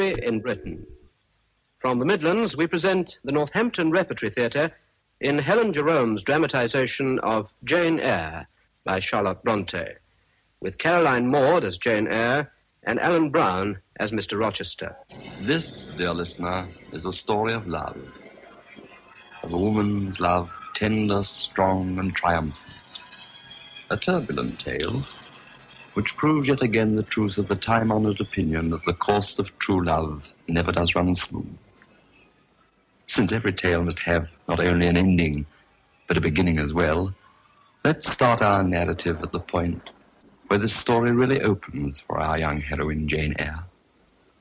In Britain. From the Midlands, we present the Northampton Repertory Theatre in Helen Jerome's dramatization of Jane Eyre by Charlotte Bronte, with Caroline Maud as Jane Eyre and Alan Brown as Mr. Rochester. This, dear listener, is a story of love. Of a woman's love, tender, strong, and triumphant. A turbulent tale, which proves yet again the truth of the time honored opinion that the course of true love never does run smooth. Since every tale must have not only an ending, but a beginning as well, let's start our narrative at the point where this story really opens for our young heroine, Jane Eyre.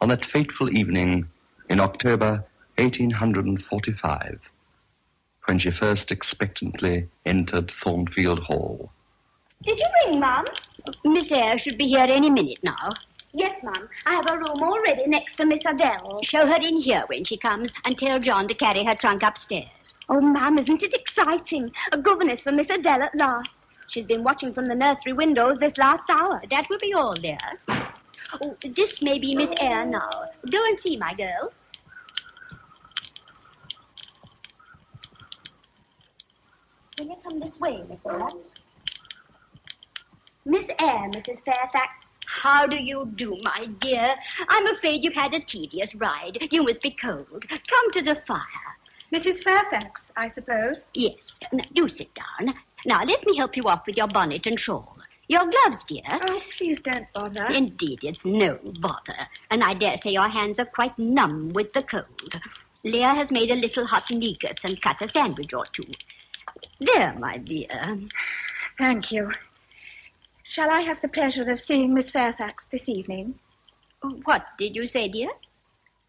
On that fateful evening in October 1845, when she first expectantly entered Thornfield Hall. Did you ring, Mum? Miss Eyre should be here any minute now. Yes, Mum. I have a room all ready next to Miss Adele. Show her in here when she comes and tell John to carry her trunk upstairs. Oh, Mum, isn't it exciting? A governess for Miss Adele at last. She's been watching from the nursery windows this last hour. That will be all, dear. Oh, this may be Miss Eyre now. Go and see my girl. Will you come this way, Miss Eyre? Miss Eyre, Mrs. Fairfax. How do you do, my dear? I'm afraid you've had a tedious ride. You must be cold. Come to the fire. Mrs. Fairfax, I suppose. Yes. Now, do sit down. Now, let me help you off with your bonnet and shawl. Your gloves, dear. Oh, please don't bother. Indeed, it's no bother. And I dare say your hands are quite numb with the cold. Leah has made a little hot negus and cut a sandwich or two. There, my dear. Thank you. Shall I have the pleasure of seeing Miss Fairfax this evening? What did you say, dear?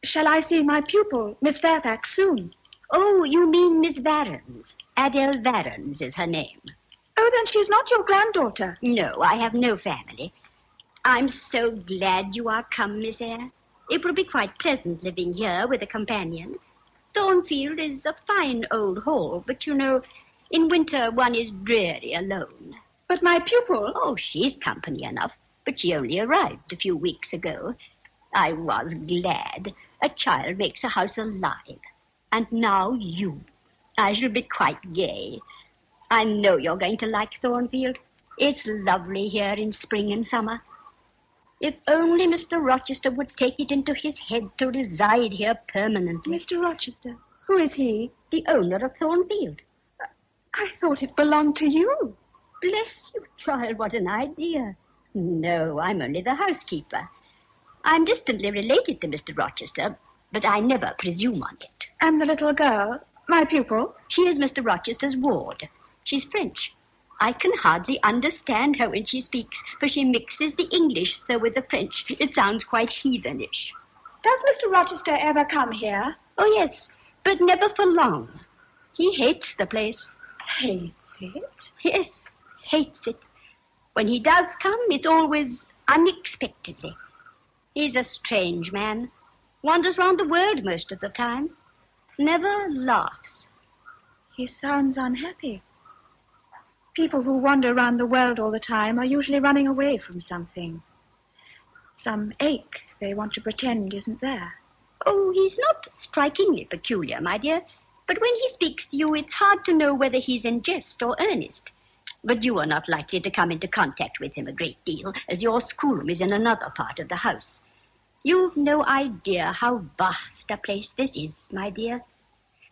Shall I see my pupil, Miss Fairfax, soon? Oh, you mean Miss Varens. Adele Varens is her name. Oh, then she's not your granddaughter. No, I have no family. I'm so glad you are come, Miss Eyre. It will be quite pleasant living here with a companion. Thornfield is a fine old hall, but you know, in winter one is dreary alone. But my pupil. Oh, she's company enough, but she only arrived a few weeks ago. I was glad. A child makes a house alive. And now you. I shall be quite gay. I know you're going to like Thornfield. It's lovely here in spring and summer. If only Mr. Rochester would take it into his head to reside here permanently. Mr. Rochester? Who is he? The owner of Thornfield. I thought it belonged to you. Bless you, child, what an idea. No, I'm only the housekeeper. I'm distantly related to Mr. Rochester, but I never presume on it. And the little girl, my pupil? She is Mr. Rochester's ward. She's French. I can hardly understand her when she speaks, for she mixes the English so with the French. It sounds quite heathenish. Does Mr. Rochester ever come here? Oh, yes, but never for long. He hates the place. Hates it? Yes, hates it. When he does come, it's always unexpectedly. He's a strange man. Wanders round the world most of the time. Never laughs. He sounds unhappy. People who wander around the world all the time are usually running away from something. Some ache they want to pretend isn't there. Oh, he's not strikingly peculiar, my dear. But when he speaks to you, it's hard to know whether he's in jest or earnest. But you are not likely to come into contact with him a great deal, as your schoolroom is in another part of the house. You've no idea how vast a place this is, my dear.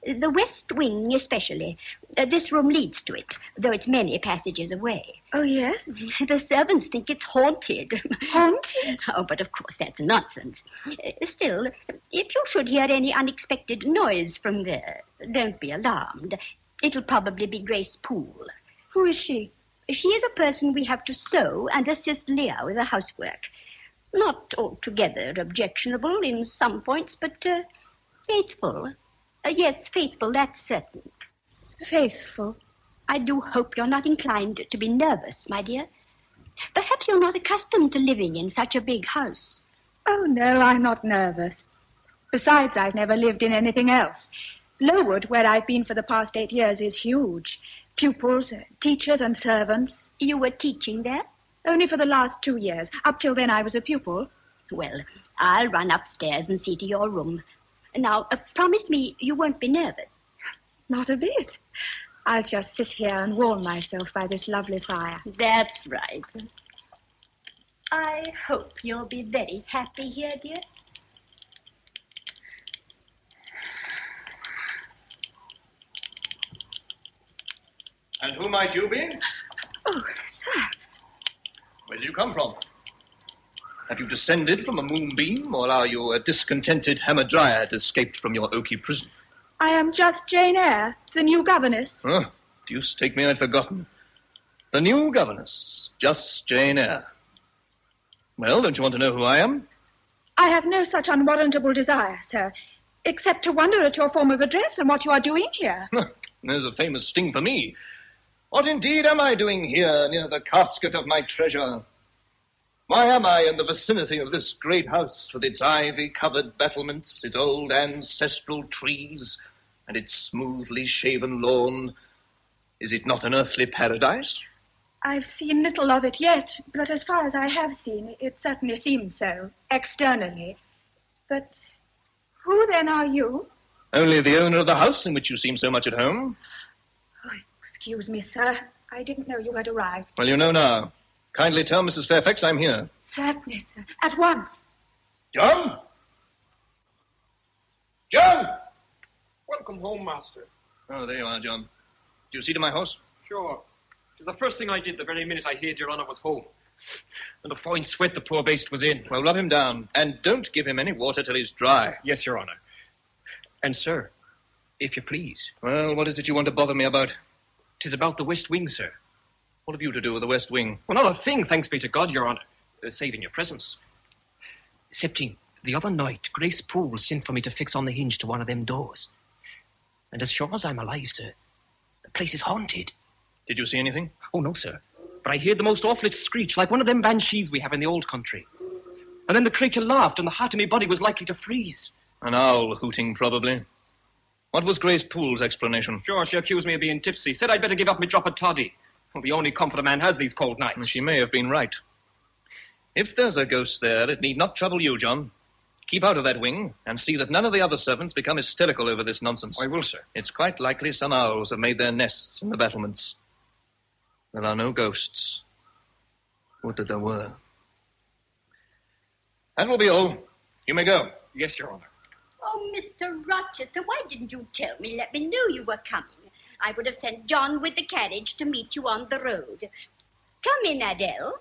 The west wing, especially. Uh, this room leads to it, though it's many passages away. Oh, yes? The servants think it's haunted. Haunted? oh, but of course that's nonsense. Uh, still, if you should hear any unexpected noise from there, don't be alarmed. It'll probably be Grace Poole. Who is she? She is a person we have to sew and assist Leah with the housework. Not altogether objectionable in some points, but uh, faithful. Uh, yes, faithful, that's certain. Faithful. I do hope you're not inclined to be nervous, my dear. Perhaps you're not accustomed to living in such a big house. Oh, no, I'm not nervous. Besides, I've never lived in anything else. Lowood, where I've been for the past eight years, is huge. Pupils, uh, teachers, and servants. You were teaching there? Only for the last two years. Up till then, I was a pupil. Well, I'll run upstairs and see to your room. Now, uh, promise me you won't be nervous. Not a bit. I'll just sit here and warm myself by this lovely fire. That's right. I hope you'll be very happy here, dear. And who might you be? Oh, sir. Where did you come from? Have you descended from a moonbeam, or are you a discontented hamadryad escaped from your oaky prison? I am just Jane Eyre, the new governess. Oh, deuce take me, I'd forgotten. The new governess, just Jane Eyre. Well, don't you want to know who I am? I have no such unwarrantable desire, sir, except to wonder at your form of address and what you are doing here. There's a famous sting for me. What indeed am I doing here near the casket of my treasure? Why am I in the vicinity of this great house with its ivy covered battlements, its old ancestral trees, and its smoothly shaven lawn? Is it not an earthly paradise? I've seen little of it yet, but as far as I have seen, it certainly seems so, externally. But who then are you? Only the owner of the house in which you seem so much at home. Oh, excuse me, sir. I didn't know you had arrived. Well, you know now. Kindly tell Mrs. Fairfax I'm here. Certainly, sir. At once. John? John! Welcome home, Master. Oh, there you are, John. Do you see to my horse? Sure. It was the first thing I did the very minute I heard your honour was home. And a fine sweat the poor beast was in. Well, rub him down, and don't give him any water till he's dry. Yes, your honour. And, sir, if you please, Well, what is it you want to bother me about? Tis about the West Wing, sir. What have you to do with the West Wing? Well, not a thing, thanks be to God, your honour, uh, saving your presence. Excepting, the other night, Grace Poole sent for me to fix on the hinge to one of them doors. And as sure as I'm alive, sir, the place is haunted. Did you see anything? Oh, no, sir. But I heard the most awfulest screech, like one of them banshees we have in the old country. And then the creature laughed, and the heart of me body was likely to freeze. An owl hooting, probably. What was Grace Poole's explanation? Sure, she accused me of being tipsy. Said I'd better give up my drop of toddy. Well, the only comfort a man has these cold nights. She may have been right. If there's a ghost there, it need not trouble you, John. Keep out of that wing, and see that none of the other servants become hysterical over this nonsense. I will, sir. It's quite likely some owls have made their nests in the battlements. There are no ghosts. Would that there were. That will be all. You may go. Yes, your honour. Oh, Mr. Rochester, why didn't you tell me? Let me know you were coming. I would have sent John with the carriage to meet you on the road. Come in, Adele.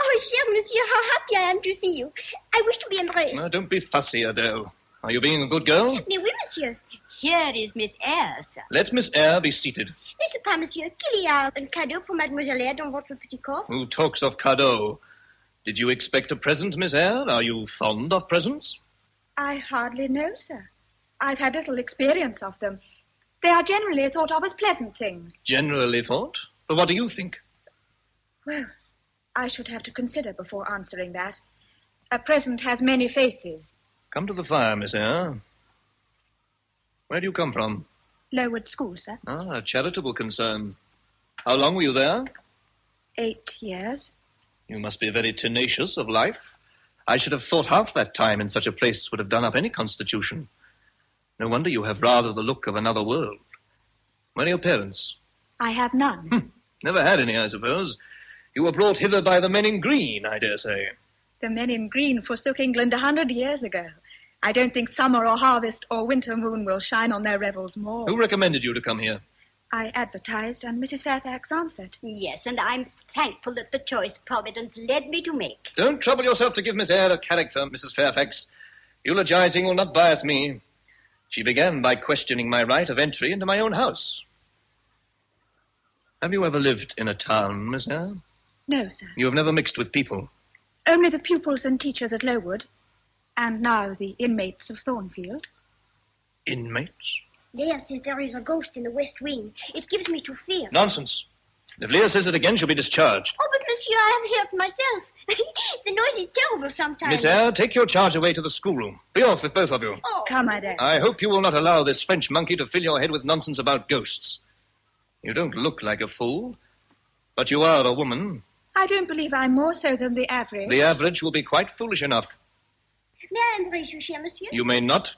Oh, cher monsieur, how happy I am to see you. I wish to be embraced. Now, don't be fussy, Adele. Are you being a good girl? Mais oui, monsieur. Here is Miss Eyre, sir. Let Miss Eyre be seated. N'est-ce pas, monsieur, qu'il y a un cadeau pour mademoiselle Eyre dans votre petit corps? Who talks of cadeaux? Did you expect a present, Miss Eyre? Are you fond of presents? I hardly know, sir. I've had little experience of them. They are generally thought of as pleasant things. Generally thought. But what do you think? Well, I should have to consider before answering that. A present has many faces. Come to the fire, Miss Eyre. Where do you come from? Lowood School, sir. Ah, a charitable concern. How long were you there? Eight years. You must be very tenacious of life. I should have thought half that time in such a place would have done up any constitution. No wonder you have rather the look of another world. Where are your parents? I have none. Hmm. Never had any, I suppose. You were brought hither by the men in green, I dare say. The men in green forsook England a hundred years ago. I don't think summer or harvest or winter moon will shine on their revels more. Who recommended you to come here? I advertised, and Mrs. Fairfax answered. Yes, and I'm thankful that the choice Providence led me to make. Don't trouble yourself to give Miss Eyre a character, Mrs. Fairfax. Eulogizing will not bias me. She began by questioning my right of entry into my own house. Have you ever lived in a town, Miss Eyre? No, sir. You have never mixed with people. Only the pupils and teachers at Lowood, and now the inmates of Thornfield. Inmates? Leah says there is a ghost in the West Wing. It gives me to fear. Nonsense. If Leah says it again, she'll be discharged. Oh, but monsieur, I have heard myself. the noise is terrible sometimes. Miss Eyre, take your charge away to the schoolroom. Be off with both of you. Oh, Come, Adele. I hope you will not allow this French monkey to fill your head with nonsense about ghosts. You don't look like a fool, but you are a woman. I don't believe I'm more so than the average. The average will be quite foolish enough. May I embrace you, cher monsieur? You may not.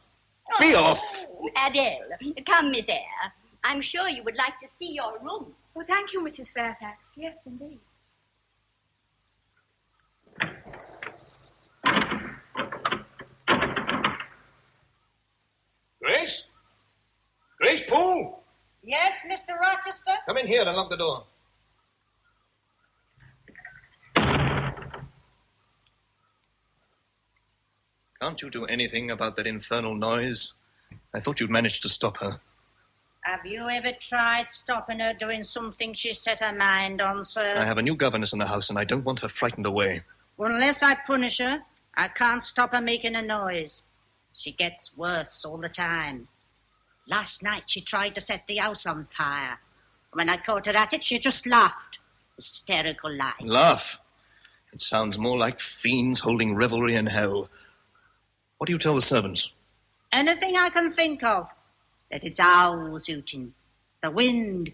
Be oh, off. Oh, Adele, come, Miss Eyre. I'm sure you would like to see your room. Oh, thank you, Mrs. Fairfax. Yes, indeed. Grace? Grace Poole? Yes, Mr. Rochester? Come in here and lock the door. Can't you do anything about that infernal noise? I thought you'd managed to stop her. Have you ever tried stopping her doing something she set her mind on, sir? I have a new governess in the house, and I don't want her frightened away. Unless I punish her, I can't stop her making a noise. She gets worse all the time. Last night she tried to set the house on fire. When I caught her at it, she just laughed. Hysterical like. Laugh. It sounds more like fiends holding revelry in hell. What do you tell the servants? Anything I can think of. That it's owls hooting, the wind.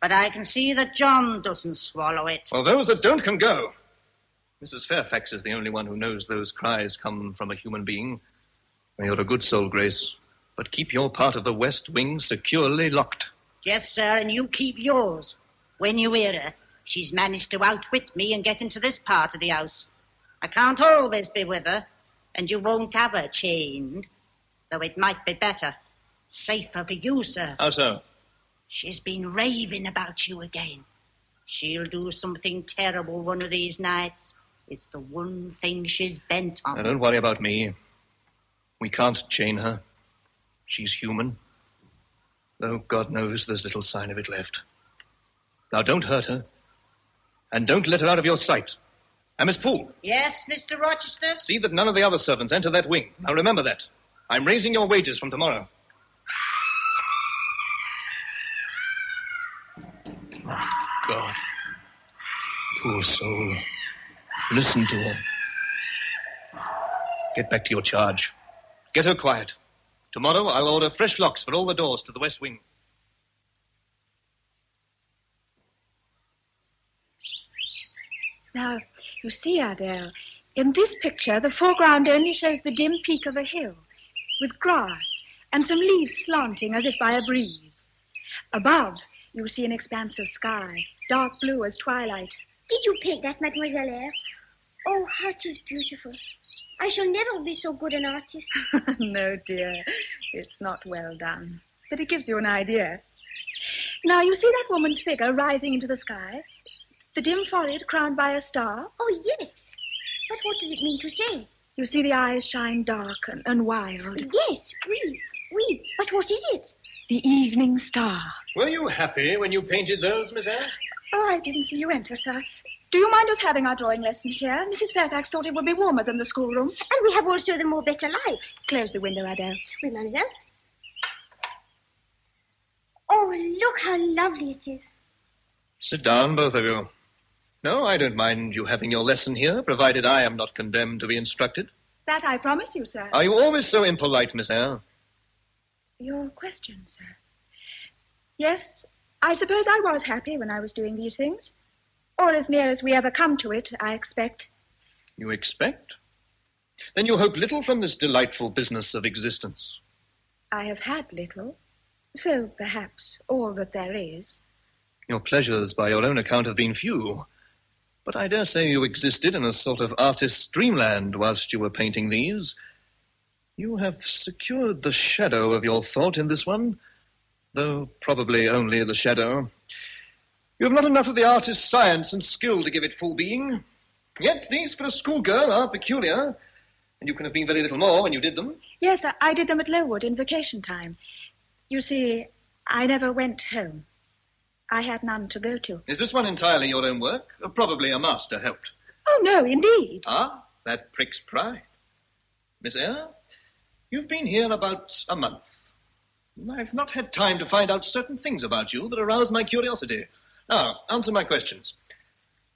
But I can see that John doesn't swallow it. Well, those that don't can go. Mrs. Fairfax is the only one who knows those cries come from a human being. Well, You're a good soul, Grace, but keep your part of the west wing securely locked. Yes, sir, and you keep yours. When you hear her, she's managed to outwit me and get into this part of the house. I can't always be with her, and you won't have her chained. Though it might be better. Safer for you, sir. How so? She's been raving about you again. She'll do something terrible one of these nights. It's the one thing she's bent on. Now, don't worry about me. We can't chain her. She's human. Though God knows there's little sign of it left. Now, don't hurt her. And don't let her out of your sight. And Miss Poole, Yes, Mr. Rochester? see that none of the other servants enter that wing. Now, remember that. I'm raising your wages from tomorrow. God. Poor soul. Listen to her. Get back to your charge. Get her quiet. Tomorrow I'll order fresh locks for all the doors to the west wing. Now, you see, Adele, in this picture, the foreground only shows the dim peak of a hill with grass and some leaves slanting as if by a breeze. Above, you see an expanse of sky, dark blue as twilight. Did you paint that, Mademoiselle Eyre? Oh, how it is beautiful. I shall never be so good an artist. no, dear, it's not well done, but it gives you an idea. Now, you see that woman's figure rising into the sky? The dim forehead crowned by a star? Oh, yes. But what does it mean to say? You see the eyes shine dark and, and wild. Yes, we, we. But what is it? The evening star. Were you happy when you painted those, Miss Anne? Oh, I didn't see you enter, sir. Do you mind us having our drawing lesson here? Mrs. Fairfax thought it would be warmer than the schoolroom. And we have also the more better light. Close the window, Adele. Oui, mademoiselle. Oh, look how lovely it is. Sit down, both of you. No, I don't mind you having your lesson here, provided I am not condemned to be instructed. That I promise you, sir. Are you always so impolite, Miss Eyre? Your question, sir. Yes, I suppose I was happy when I was doing these things. Or as near as we ever come to it, I expect. You expect? Then you hope little from this delightful business of existence. I have had little, so perhaps all that there is. Your pleasures, by your own account, have been few. But I dare say you existed in a sort of artist's dreamland whilst you were painting these. You have secured the shadow of your thought in this one, though probably only the shadow. You have not enough of the artist's science and skill to give it full being. Yet these for a schoolgirl are peculiar, and you can have been very little more when you did them. Yes, I, I did them at Lowood in vacation time. You see, I never went home. I had none to go to. Is this one entirely your own work? Probably a master helped. Oh, no, indeed. Ah, that pricks pride. Miss Eyre, you've been here about a month. I've not had time to find out certain things about you that arouse my curiosity. Now, answer my questions.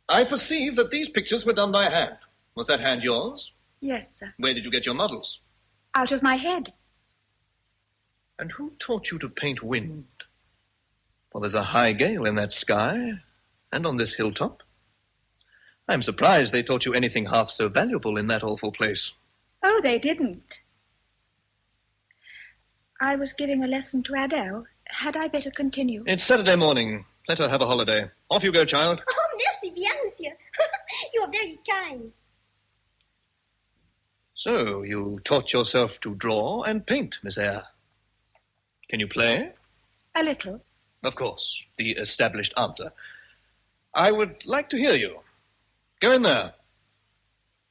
I perceive that these pictures were done by hand. Was that hand yours? Yes, sir. Where did you get your models? Out of my head. And who taught you to paint wind? Well, there's a high gale in that sky, and on this hilltop. I'm surprised they taught you anything half so valuable in that awful place. Oh, they didn't. I was giving a lesson to Adele. Had I better continue? It's Saturday morning. Let her have a holiday. Off you go, child. Oh, merci bien, monsieur. you are very kind. So, you taught yourself to draw and paint, Miss Eyre. Can you play? A little. Of course, the established answer. I would like to hear you. Go in there.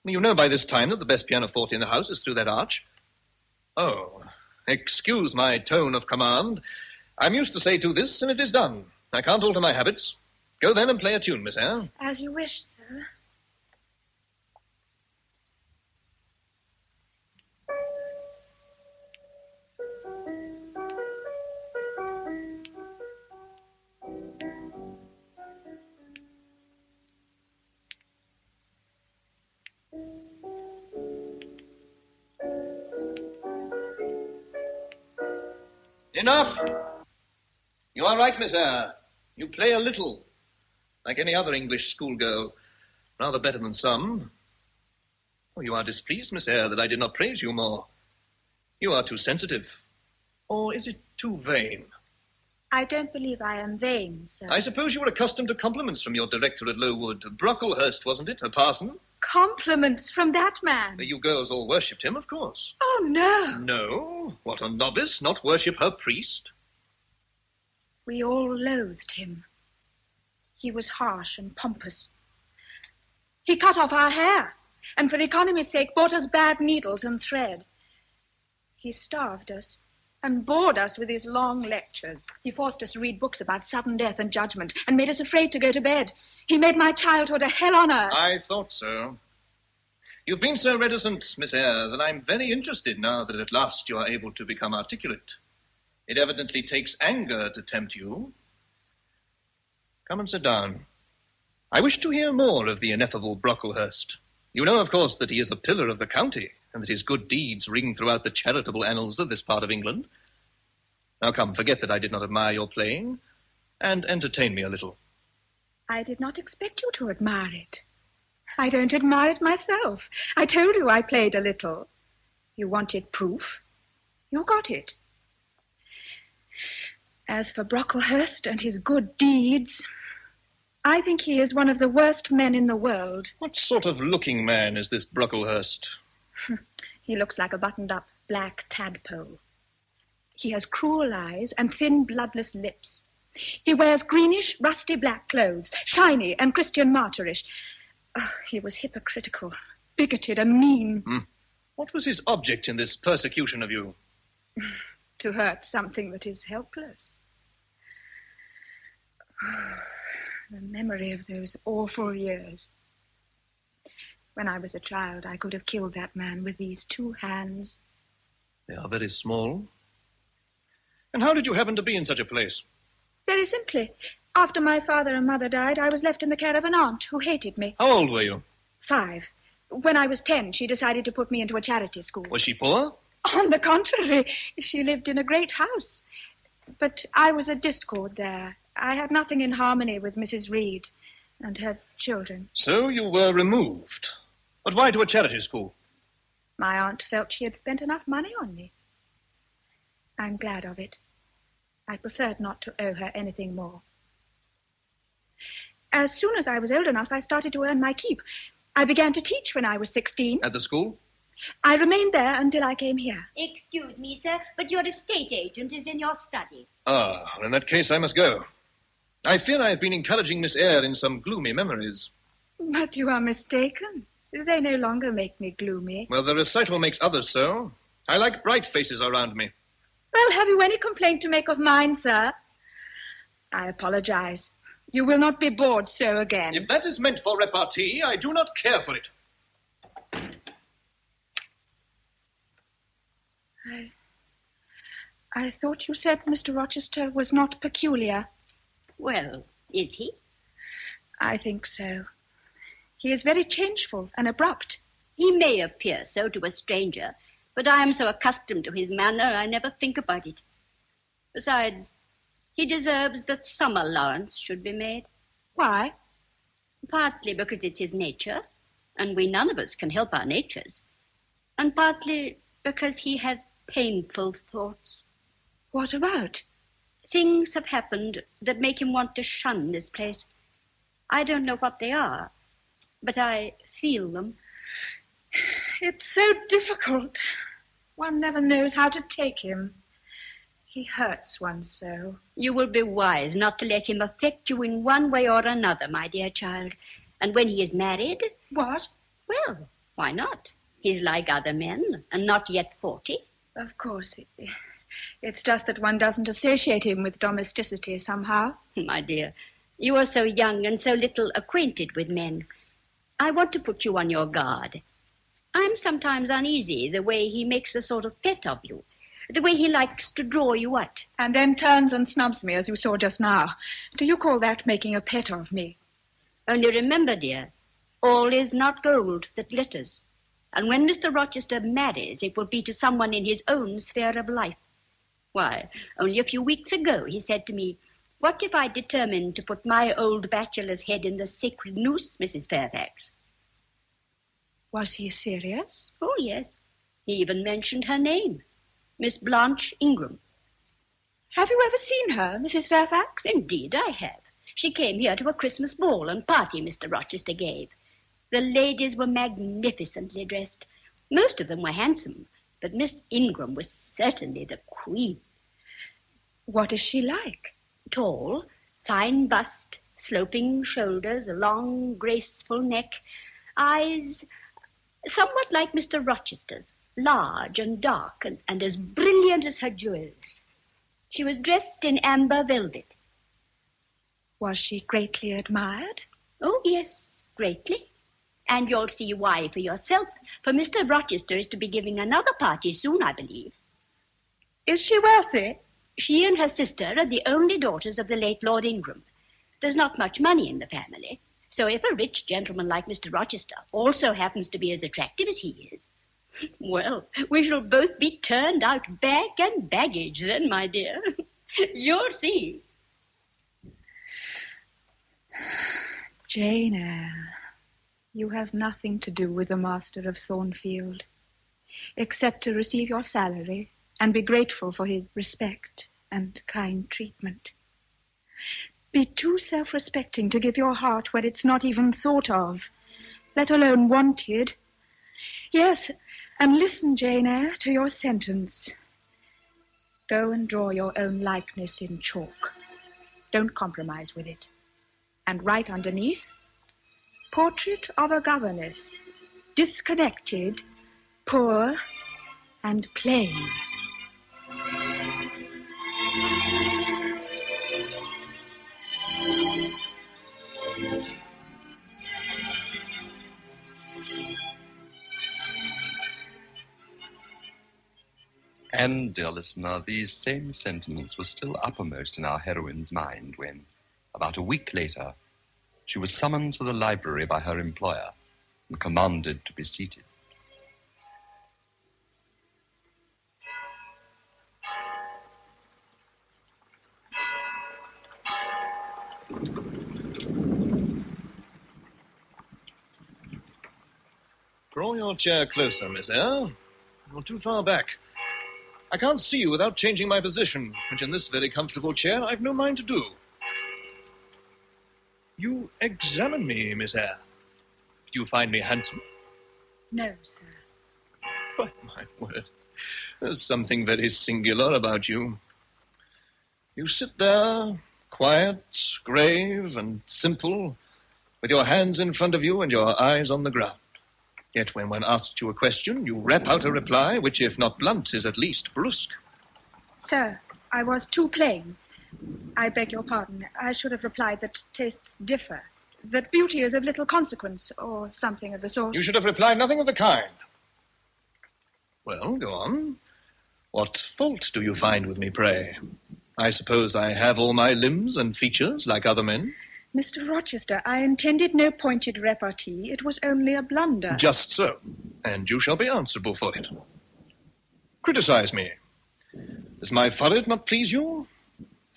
You know by this time that the best pianoforte in the house is through that arch. Oh, excuse my tone of command. I'm used to say do this, and it is done. I can't alter my habits. Go then and play a tune, Miss Eyre. As you wish, sir. Enough! You are right, Miss Eyre. You play a little, like any other English schoolgirl. Rather better than some. Oh, you are displeased, Miss Eyre, that I did not praise you more. You are too sensitive. Or is it too vain? I don't believe I am vain, sir. I suppose you were accustomed to compliments from your director at Lowood. Brocklehurst, wasn't it? A parson? Compliments from that man. You girls all worshipped him, of course. Oh, no. No? What, a novice not worship her priest? We all loathed him. He was harsh and pompous. He cut off our hair, and for economy's sake bought us bad needles and thread. He starved us and bored us with his long lectures. He forced us to read books about sudden death and judgment and made us afraid to go to bed. He made my childhood a hell on earth. I thought so. You've been so reticent, Miss Eyre, that I'm very interested now that at last you are able to become articulate. It evidently takes anger to tempt you. Come and sit down. I wish to hear more of the ineffable Brocklehurst. You know, of course, that he is a pillar of the county, and that his good deeds ring throughout the charitable annals of this part of England. Now come, forget that I did not admire your playing, and entertain me a little. I did not expect you to admire it. I don't admire it myself. I told you I played a little. You wanted proof. You got it. As for Brocklehurst and his good deeds, I think he is one of the worst men in the world. What sort of looking man is this Brocklehurst? He looks like a buttoned up black tadpole. He has cruel eyes and thin, bloodless lips. He wears greenish, rusty black clothes, shiny and Christian martyrish. Oh, he was hypocritical, bigoted, and mean. Hmm. What was his object in this persecution of you? to hurt something that is helpless. The memory of those awful years. When I was a child, I could have killed that man with these two hands. They are very small. And how did you happen to be in such a place? Very simply. After my father and mother died, I was left in the care of an aunt who hated me. How old were you? Five. When I was ten, she decided to put me into a charity school. Was she poor? On the contrary, she lived in a great house. But I was a discord there. I had nothing in harmony with Mrs. Reed and her children. So you were removed. But why to a charity school? My aunt felt she had spent enough money on me. I'm glad of it. I preferred not to owe her anything more. As soon as I was old enough, I started to earn my keep. I began to teach when I was 16. At the school? I remained there until I came here. Excuse me, sir, but your estate agent is in your study. Ah, well, in that case, I must go. I fear I have been encouraging Miss Eyre in some gloomy memories. But you are mistaken. They no longer make me gloomy. Well, the recital makes others so. I like bright faces around me. Well, have you any complaint to make of mine, sir? I apologize. You will not be bored so again. If that is meant for repartee, I do not care for it. I, I thought you said Mr. Rochester was not peculiar. Well, is he? I think so. He is very changeful and abrupt. He may appear so to a stranger, but I am so accustomed to his manner I never think about it. Besides, he deserves that some allowance should be made. Why? Partly because it's his nature, and we none of us can help our natures. and partly because he has painful thoughts. What about? Things have happened that make him want to shun this place. I don't know what they are, but I feel them. It's so difficult. One never knows how to take him. He hurts one so. You will be wise not to let him affect you in one way or another, my dear child. And when he is married, What? well, why not? He's like other men, and not yet forty. Of course. It's just that one doesn't associate him with domesticity somehow. My dear, you are so young and so little acquainted with men. I want to put you on your guard. I'm sometimes uneasy the way he makes a sort of pet of you, the way he likes to draw you out. And then turns and snubs me, as you saw just now. Do you call that making a pet of me? Only remember, dear, all is not gold that glitters. And when Mr. Rochester marries, it will be to someone in his own sphere of life. Why, only a few weeks ago he said to me, What if I determined to put my old bachelor's head in the sacred noose, Mrs. Fairfax? Was he serious? Oh, yes. He even mentioned her name, Miss Blanche Ingram. Have you ever seen her, Mrs. Fairfax? Indeed, I have. She came here to a Christmas ball and party Mr. Rochester gave. The ladies were magnificently dressed. Most of them were handsome, but Miss Ingram was certainly the queen. What is she like? Tall, fine bust, sloping shoulders, a long, graceful neck, eyes somewhat like Mr. Rochester's, large and dark and, and as brilliant as her jewels. She was dressed in amber velvet. Was she greatly admired? Oh, yes, greatly. And you'll see why for yourself, for Mr. Rochester is to be giving another party soon, I believe. Is she wealthy? She and her sister are the only daughters of the late Lord Ingram. There's not much money in the family, so if a rich gentleman like Mr. Rochester also happens to be as attractive as he is, well, we shall both be turned out bag and baggage then, my dear. You'll see. Jane Eyre, you have nothing to do with the master of Thornfield, except to receive your salary and be grateful for his respect and kind treatment. Be too self-respecting to give your heart where it's not even thought of, let alone wanted. Yes, and listen, Jane Eyre, to your sentence. Go and draw your own likeness in chalk. Don't compromise with it. And write underneath, Portrait of a governess, disconnected, poor, and plain. And, dear listener, these same sentiments were still uppermost in our heroine's mind when, about a week later, she was summoned to the library by her employer and commanded to be seated. Draw your chair closer, Miss Eyre. You're too far back. I can't see you without changing my position, which in this very comfortable chair I've no mind to do. You examine me, Miss Eyre. Do you find me handsome? No, sir. By my word, there's something very singular about you. You sit there, quiet, grave, and simple, with your hands in front of you and your eyes on the ground. Yet when one asks you a question, you rap out a reply which, if not blunt, is at least brusque. Sir, I was too plain. I beg your pardon. I should have replied that tastes differ, that beauty is of little consequence, or something of the sort. You should have replied nothing of the kind. Well, go on. What fault do you find with me, pray? I suppose I have all my limbs and features like other men. Mr. Rochester, I intended no pointed repartee. It was only a blunder. Just so. And you shall be answerable for it. Criticize me. Does my forehead not please you?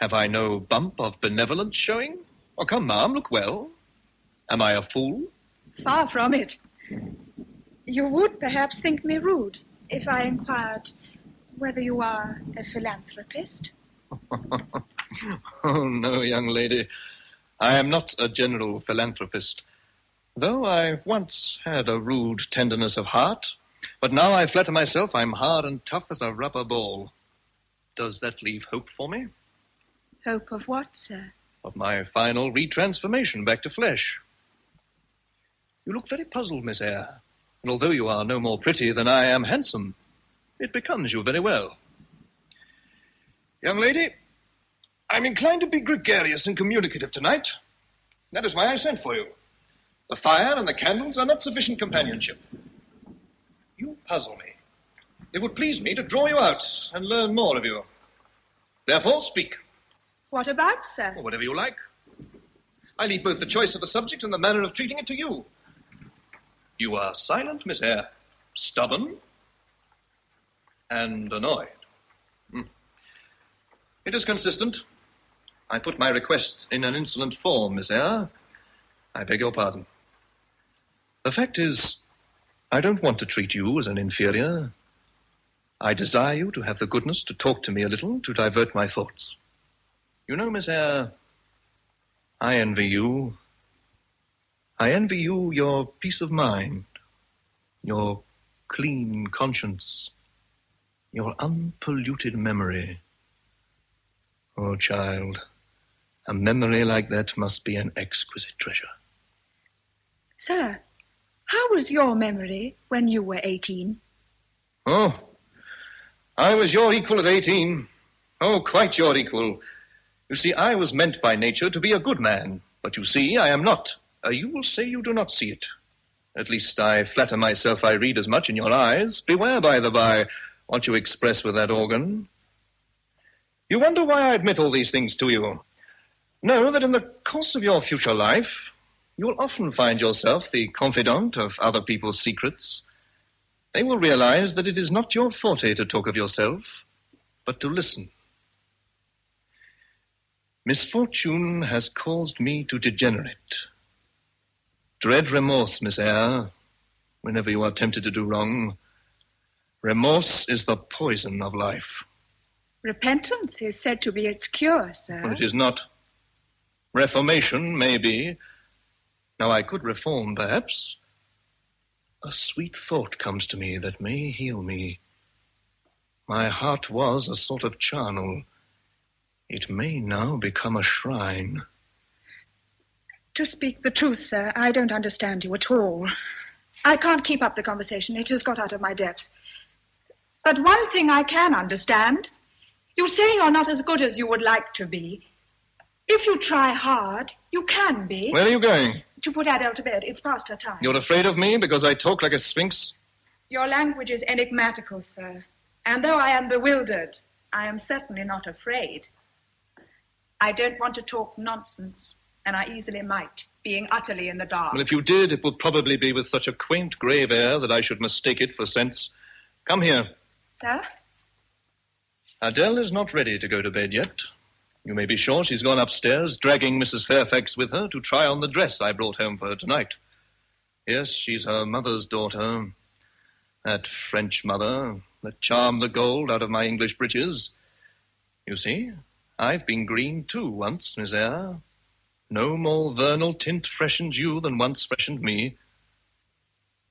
Have I no bump of benevolence showing? Oh, come, ma'am, look well. Am I a fool? Far from it. You would perhaps think me rude if I inquired whether you are a philanthropist. oh, no, young lady. I am not a general philanthropist. Though I once had a rude tenderness of heart, but now I flatter myself I'm hard and tough as a rubber ball. Does that leave hope for me? Hope of what, sir? Of my final retransformation back to flesh. You look very puzzled, Miss Eyre, and although you are no more pretty than I am handsome, it becomes you very well. Young lady, I'm inclined to be gregarious and communicative tonight. That is why I sent for you. The fire and the candles are not sufficient companionship. You puzzle me. It would please me to draw you out and learn more of you. Therefore, speak. What about, sir? Or whatever you like. I leave both the choice of the subject and the manner of treating it to you. You are silent, Miss Eyre, stubborn, and annoyed. Hmm. It is consistent. I put my request in an insolent form, Miss Eyre. I beg your pardon. The fact is, I don't want to treat you as an inferior. I desire you to have the goodness to talk to me a little to divert my thoughts. You know, Miss Eyre, I envy you. I envy you your peace of mind, your clean conscience, your unpolluted memory. Oh, child, a memory like that must be an exquisite treasure. Sir, how was your memory when you were 18? Oh, I was your equal at 18. Oh, quite your equal. You see, I was meant by nature to be a good man, but you see, I am not. Uh, you will say you do not see it. At least I flatter myself I read as much in your eyes. Beware, by the by, what you express with that organ. You wonder why I admit all these things to you. Know that in the course of your future life, you will often find yourself the confidant of other people's secrets. They will realize that it is not your forte to talk of yourself, but to listen. Misfortune has caused me to degenerate. Dread remorse, Miss Eyre, whenever you are tempted to do wrong. Remorse is the poison of life. Repentance is said to be its cure, sir. But it is not. Reformation maybe. Now, I could reform, perhaps. A sweet thought comes to me that may heal me. My heart was a sort of charnel. It may now become a shrine. To speak the truth, sir, I don't understand you at all. I can't keep up the conversation. It has got out of my depth. But one thing I can understand. You say you're not as good as you would like to be. If you try hard, you can be. Where are you going? To put Adele to bed. It's past her time. You're afraid of me because I talk like a sphinx? Your language is enigmatical, sir. And though I am bewildered, I am certainly not afraid. I don't want to talk nonsense, and I easily might, being utterly in the dark. Well, if you did, it would probably be with such a quaint, grave air that I should mistake it for sense. Come here. Sir? Adele is not ready to go to bed yet. You may be sure she's gone upstairs, dragging Mrs. Fairfax with her to try on the dress I brought home for her tonight. Yes, she's her mother's daughter. That French mother that charmed the gold out of my English breeches. You see, I've been green too once, Miss Eyre. No more vernal tint freshened you than once freshened me.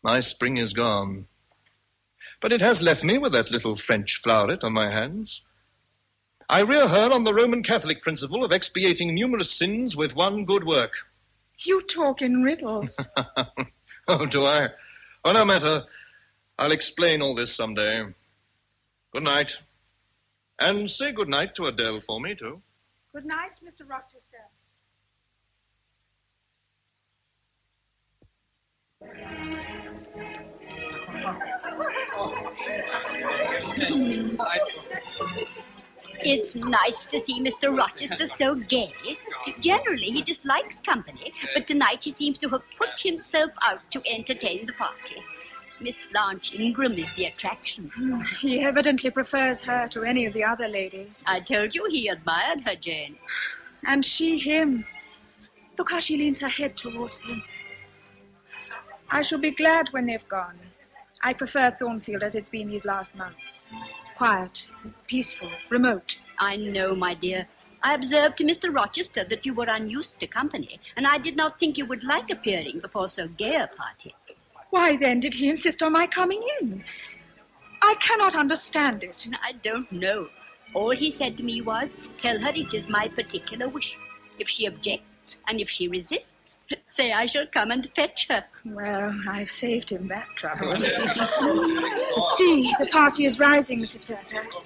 My spring is gone. But it has left me with that little French floweret on my hands. I rear her on the Roman Catholic principle of expiating numerous sins with one good work. You talk in riddles. oh, do I? Oh, no matter. I'll explain all this some day. Good night. And say good night to Adele for me, too. Good night, Mr. Rochester. It's nice to see Mr. Rochester so gay. Generally, he dislikes company, but tonight he seems to have put himself out to entertain the party. Miss Blanche Ingram is the attraction. He evidently prefers her to any of the other ladies. I told you he admired her, Jane. And she him. Look how she leans her head towards him. I shall be glad when they've gone. I prefer Thornfield as it's been these last months. Quiet, peaceful, remote. I know, my dear. I observed to Mr. Rochester that you were unused to company, and I did not think you would like appearing before so gay a party. Why then did he insist on my coming in? I cannot understand it. I don't know. All he said to me was, Tell her it is my particular wish. If she objects, and if she resists, say I shall come and fetch her. Well, I've saved him that trouble. See, the party is rising, Mrs. Fairfax.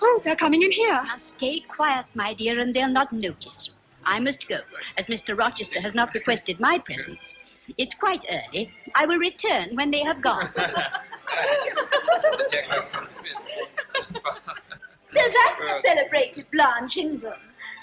Oh, they're coming in here. Now stay quiet, my dear, and they'll not notice you. I must go, as Mr. Rochester has not requested my presence. It's quite early. I will return when they have gone. So that's the celebrated Blanche Ingram.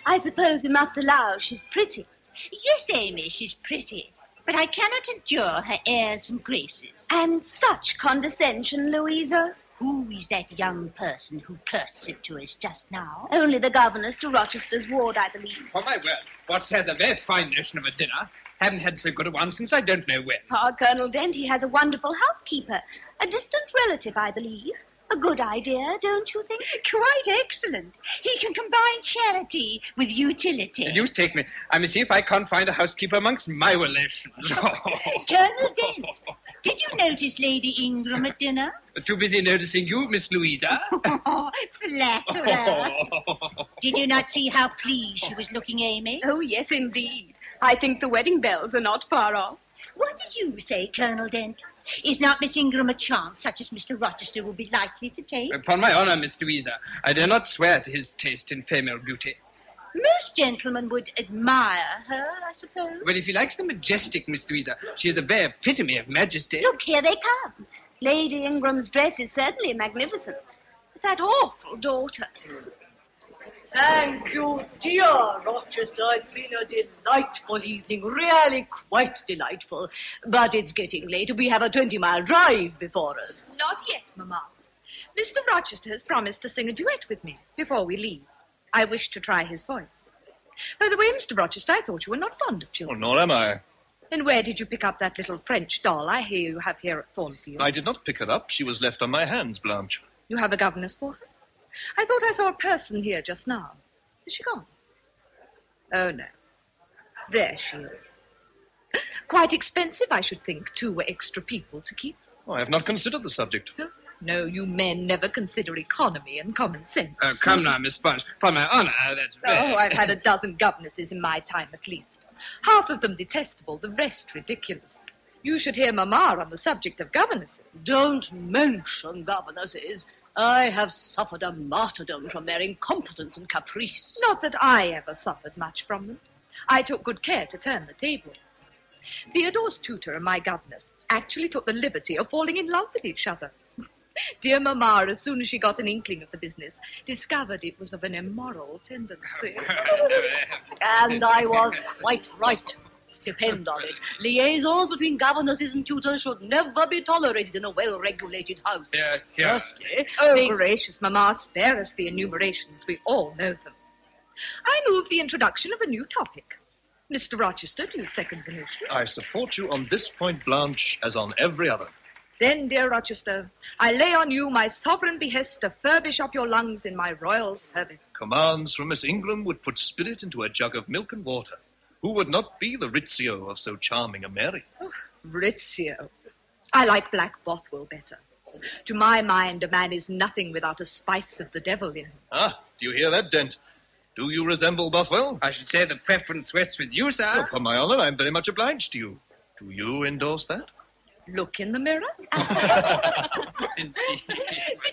I suppose we must allow she's pretty. Yes, Amy, she's pretty, but I cannot endure her airs and graces. And such condescension, Louisa. Who is that young person who curtsied to us just now? Only the governess to Rochester's ward, I believe. For my word, Watts has a very fine notion of a dinner. Haven't had so good a one since I don't know when. Ah, Colonel Dent, he has a wonderful housekeeper. A distant relative, I believe. A good idea, don't you think? Quite excellent. He can combine charity with utility. The deuce take me. I must see if I can't find a housekeeper amongst my relations. Colonel Dent, did you notice Lady Ingram at dinner? Too busy noticing you, Miss Louisa. Oh, flatterer. Did you not see how pleased she was looking, Amy? Oh, yes, indeed. I think the wedding bells are not far off. What did you say, Colonel Dent? Is not Miss Ingram a chance such as Mr. Rochester will be likely to take? Upon my honor, Miss Louisa, I dare not swear to his taste in female beauty. Most gentlemen would admire her, I suppose. Well, if he likes the majestic, Miss Louisa, she is a bare epitome of majesty. Look, here they come. Lady Ingram's dress is certainly magnificent. But that awful daughter. Thank you, dear Rochester. It's been a delightful evening, really quite delightful. But it's getting late. We have a 20 mile drive before us. Not yet, Mamma. Mr. Rochester has promised to sing a duet with me before we leave. I wish to try his voice. By the way, Mr. Rochester, I thought you were not fond of Oh, children. nor am I. Then where did you pick up that little French doll I hear you have here at Thornfield? I did not pick her up. She was left on my hands, Blanche. You have a governess for her? I thought I saw a person here just now. Is she gone? Oh, no. There she is. Quite expensive, I should think, two extra people to keep. Oh, I have not considered the subject. No, you men never consider economy and common sense. Oh, come now, Miss Sponge. By my honor, oh, that's oh, very... Oh, I've had a dozen governesses in my time at least. Half of them detestable, the rest ridiculous. You should hear Mamma on the subject of governesses. Don't mention governesses. I have suffered a martyrdom from their incompetence and caprice. Not that I ever suffered much from them. I took good care to turn the tables. Theodore's tutor and my governess actually took the liberty of falling in love with each other. Dear Mamma, as soon as she got an inkling of the business, discovered it was of an immoral tendency. And I was quite right. Depend on it. Liaisons between governesses and tutors should never be tolerated in a well regulated house. Here, here. Firstly, Oh, they- gracious Mamma, spare us the enumerations. We all know them. I move the introduction of a new topic. Mr. Rochester, do you second the motion? I support you on this point, Blanche, as on every other. Then, dear Rochester, I lay on you my sovereign behest to furbish up your lungs in my royal service. Commands from Miss Ingram would put spirit into a jug of milk and water. Who would not be the Rizzio of so charming a Mary? Rizzio. I like Black Bothwell better. To my mind, a man is nothing without a spice of the devil in him. Ah, do you hear that, Dent? Do you resemble Bothwell? I should say the preference rests with you, sir. Upon my honor, I'm very much obliged to you. Do you endorse that? Look in the mirror.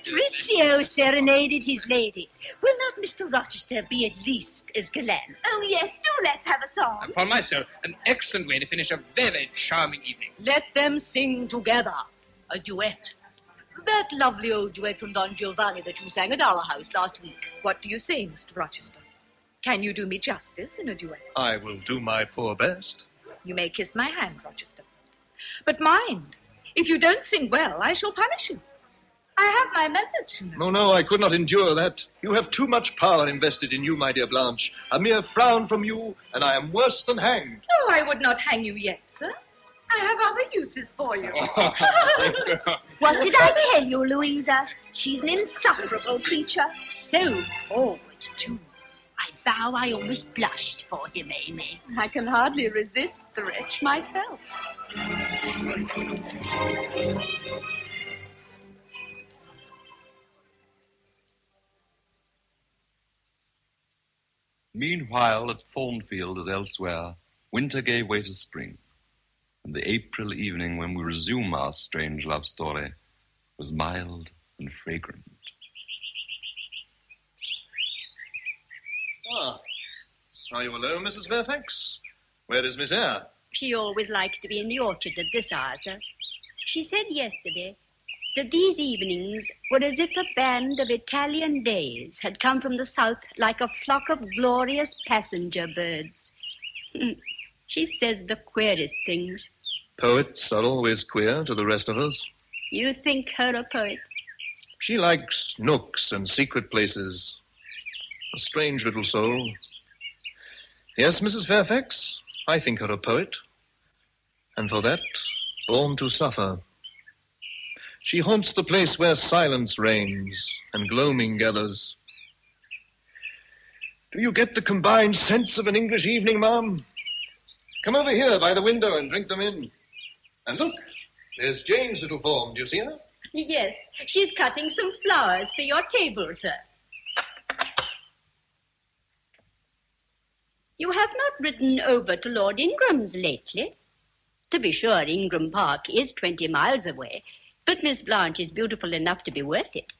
Rizzio serenaded his lady. Will not Mr. Rochester be at least as gallant? Oh, yes, do let's have a song. Upon my soul, an excellent way to finish a very charming evening. Let them sing together. A duet. That lovely old duet from Don Giovanni that you sang at our house last week. What do you say, Mr. Rochester? Can you do me justice in a duet? I will do my poor best. You may kiss my hand, Rochester. But mind, if you don't sing well, I shall punish you. I have my methods, you know. No, no, I could not endure that. You have too much power invested in you, my dear Blanche. A mere frown from you, and I am worse than hanged. No, I would not hang you yet, sir. I have other uses for you. Oh. What did I tell you, Louisa? She's an insufferable creature. So forward, too. I vow I almost blushed for him, Amy. I can hardly resist the wretch myself. Meanwhile, at Thornfield as elsewhere, winter gave way to spring, and the April evening when we resume our strange love story was mild and fragrant. Ah, are you alone, Mrs. Fairfax? Where is Miss Eyre? She always likes to be in the orchard at this hour, sir. She said yesterday that these evenings were as if a band of Italian days had come from the south like a flock of glorious passenger birds. Hmm. she says the queerest things. Poets are always queer to the rest of us. You think her a poet? She likes nooks and secret places. A strange little soul. Yes, Mrs. Fairfax, I think her a poet. And for that, born to suffer. She haunts the place where silence reigns and gloaming gathers. Do you get the combined sense of an English evening, ma'am? Come over here by the window and drink them in. And look, there's Jane's little form. Do you see her? Yes, she's cutting some flowers for your table, sir. You have not ridden over to Lord Ingram's lately. To be sure, Ingram Park is twenty miles away, but Miss Blanche is beautiful enough to be worth it.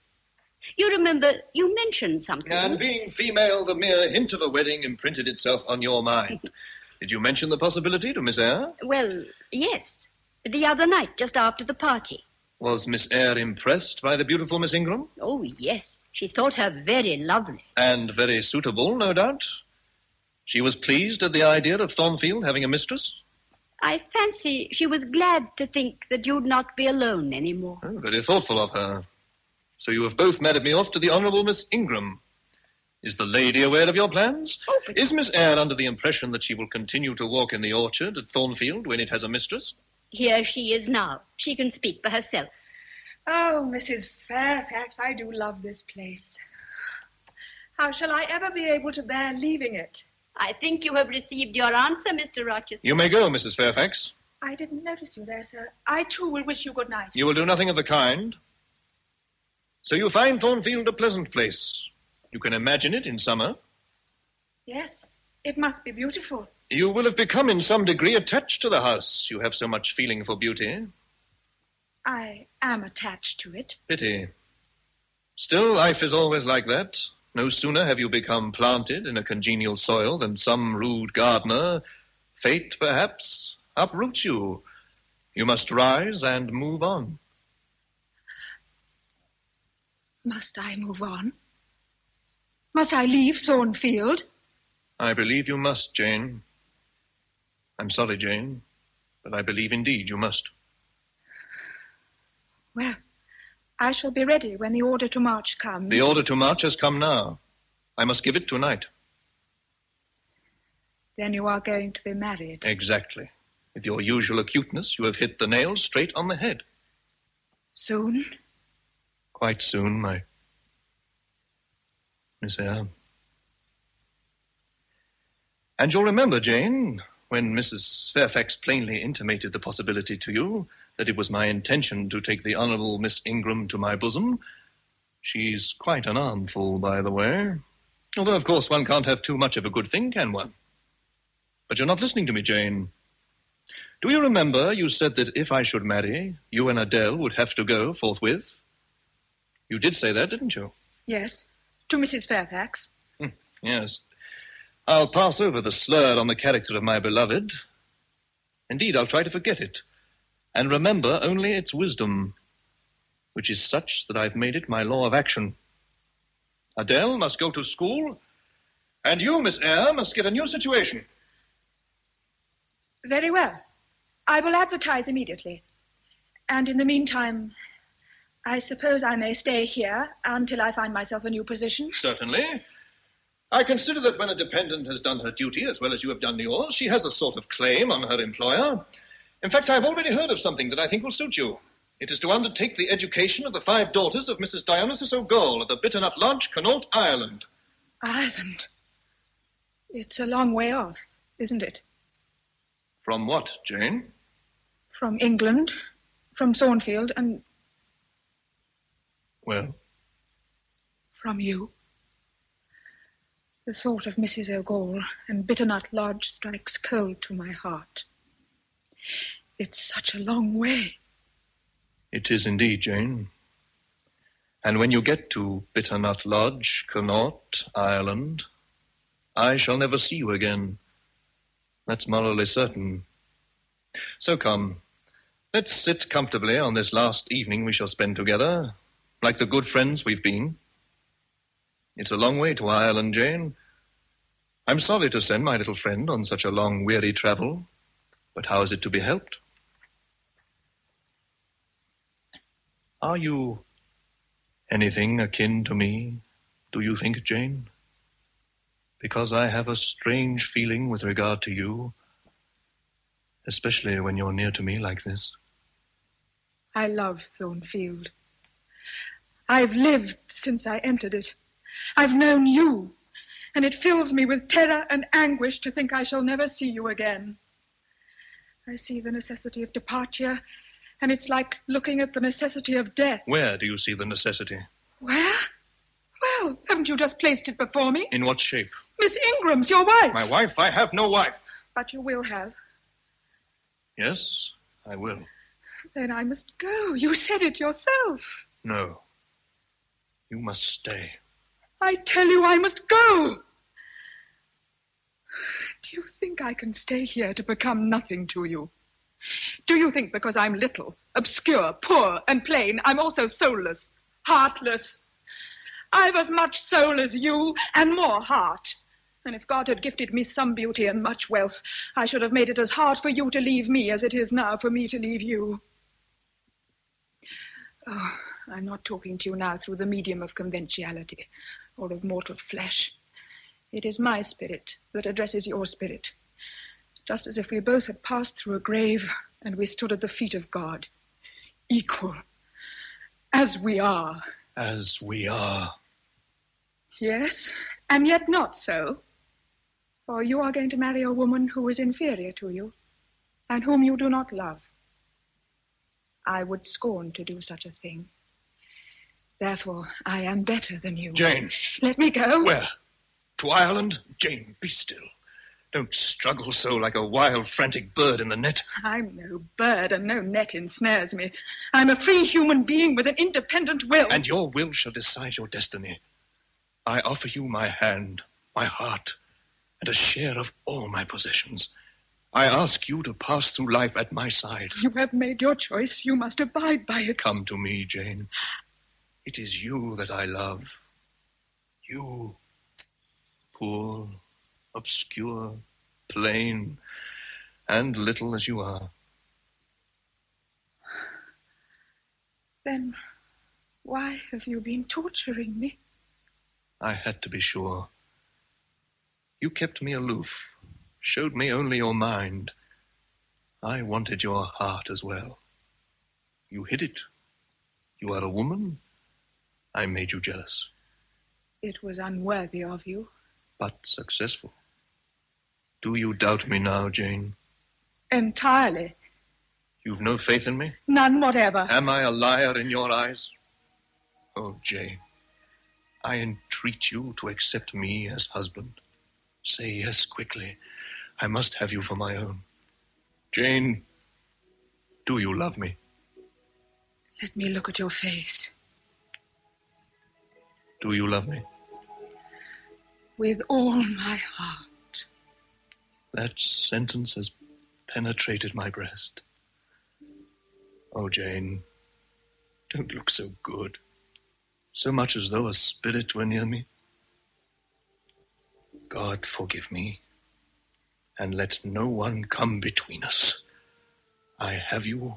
You remember you mentioned something. And being female, the mere hint of a wedding imprinted itself on your mind. Did you mention the possibility to Miss Eyre? Well, yes. The other night, just after the party. Was Miss Eyre impressed by the beautiful Miss Ingram? Oh, yes. She thought her very lovely. And very suitable, no doubt. She was pleased at the idea of Thornfield having a mistress? I fancy she was glad to think that you'd not be alone any more. Oh, very thoughtful of her. So you have both married me off to the Honourable Miss Ingram. Is the lady aware of your plans? Oh, but Is Miss Eyre under the impression that she will continue to walk in the orchard at Thornfield when it has a mistress? here she is now. She can speak for herself. Oh, Mrs. Fairfax, I do love this place. How shall I ever be able to bear leaving it? I think you have received your answer, Mr. Rochester. You may go, Mrs. Fairfax. I didn't notice you there, sir. I too will wish you good night. You will do nothing of the kind. So you find Thornfield a pleasant place. You can imagine it in summer. Yes, it must be beautiful. You will have become in some degree attached to the house. You have so much feeling for beauty. I am attached to it. Pity. Still, life is always like that. No sooner have you become planted in a congenial soil than some rude gardener, fate perhaps, uproots you. You must rise and move on. Must I move on? Must I leave Thornfield? I believe you must, Jane. I'm sorry, Jane, but I believe indeed you must. Well, I shall be ready when the order to march comes. The order to march has come now. I must give it tonight. Then you are going to be married. Exactly. With your usual acuteness, you have hit the nail straight on the head. Soon? Quite soon, my Miss Eyre. And you'll remember, Jane, when Mrs. Fairfax plainly intimated the possibility to you that it was my intention to take the Honourable Miss Ingram to my bosom. She's quite an armful, by the way. Although, of course, one can't have too much of a good thing, can one? But you're not listening to me, Jane. Do you remember you said that if I should marry, you and Adele would have to go forthwith? You did say that, didn't you? Yes. To Mrs. Fairfax. Hmm, yes. I'll pass over the slur on the character of my beloved. Indeed, I'll try to forget it, and remember only its wisdom, which is such that I've made it my law of action. Adele must go to school, and you, Miss Eyre, must get a new situation. Very well. I will advertise immediately. And in the meantime, I suppose I may stay here until I find myself a new position. Certainly. I consider that when a dependent has done her duty as well as you have done yours, she has a sort of claim on her employer. In fact, I've already heard of something that I think will suit you. It is to undertake the education of the five daughters of Mrs. Dionysius O'Gall of the Bitternutt Lodge, Connaught, Ireland. Ireland. It's a long way off, isn't it? From what, Jane? From England, from Thornfield, and Well, from you. The thought of Mrs. O'Gall and Bitternutt Lodge strikes cold to my heart. It's such a long way. it is indeed, Jane. And when you get to Bitternutt Lodge, Connaught, Ireland, I shall never see you again. That's morally certain. So come, let's sit comfortably on this last evening we shall spend together, like the good friends we've been. It's a long way to Ireland, Jane. I'm sorry to send my little friend on such a long, weary travel, but how is it to be helped? Are you anything akin to me, do you think, Jane? Because I have a strange feeling with regard to you, especially when you're near to me like this. I love Thornfield. I've lived since I entered it. I've known you, and it fills me with terror and anguish to think I shall never see you again. I see the necessity of departure, and it's like looking at the necessity of death. Where do you see the necessity? Where? Well, haven't you just placed it before me? In what shape? Miss Ingram's your wife. My wife? I have no wife. But you will have. Yes, I will. Then I must go. You said it yourself. No. You must stay. I tell you I must go. Do you think I can stay here to become nothing to you? Do you think because I'm little, obscure, poor, and plain, I'm also soulless, heartless? I've as much soul as you, and more heart. And if God had gifted me some beauty and much wealth, I should have made it as hard for you to leave me as it is now for me to leave you. Oh, I'm not talking to you now through the medium of conventionality or of mortal flesh. It is my spirit that addresses your spirit, just as if we both had passed through a grave and we stood at the feet of God, equal, as we are. As we are. Yes, and yet not so. For you are going to marry a woman who is inferior to you, and whom you do not love. I would scorn to do such a thing. Therefore, I am better than you. Jane. Let me go. Where? To Ireland? Jane, be still. Don't struggle so like a wild, frantic bird in the net. I'm no bird, and no net ensnares me. I'm a free human being with an independent will. And your will shall decide your destiny. I offer you my hand, my heart, and a share of all my possessions. I ask you to pass through life at my side. You have made your choice. You must abide by it. Come to me, Jane. It is you that I love. You, poor, obscure, plain, and little as you are. Then why have you been torturing me? I had to be sure. You kept me aloof, showed me only your mind. I wanted your heart as well. You hid it. You are a woman. I made you jealous, It was unworthy of you. But successful. Do you doubt me now, Jane? Entirely. You've no faith in me? None whatever. Am I a liar in your eyes? Oh, Jane, I entreat you to accept me as husband. Say yes quickly. I must have you for my own. Jane, do you love me? Let me look at your face. Do you love me? With all my heart. That sentence has penetrated my breast. Oh, Jane, don't look so good. So much as though a spirit were near me. God forgive me, and let no one come between us. I have you,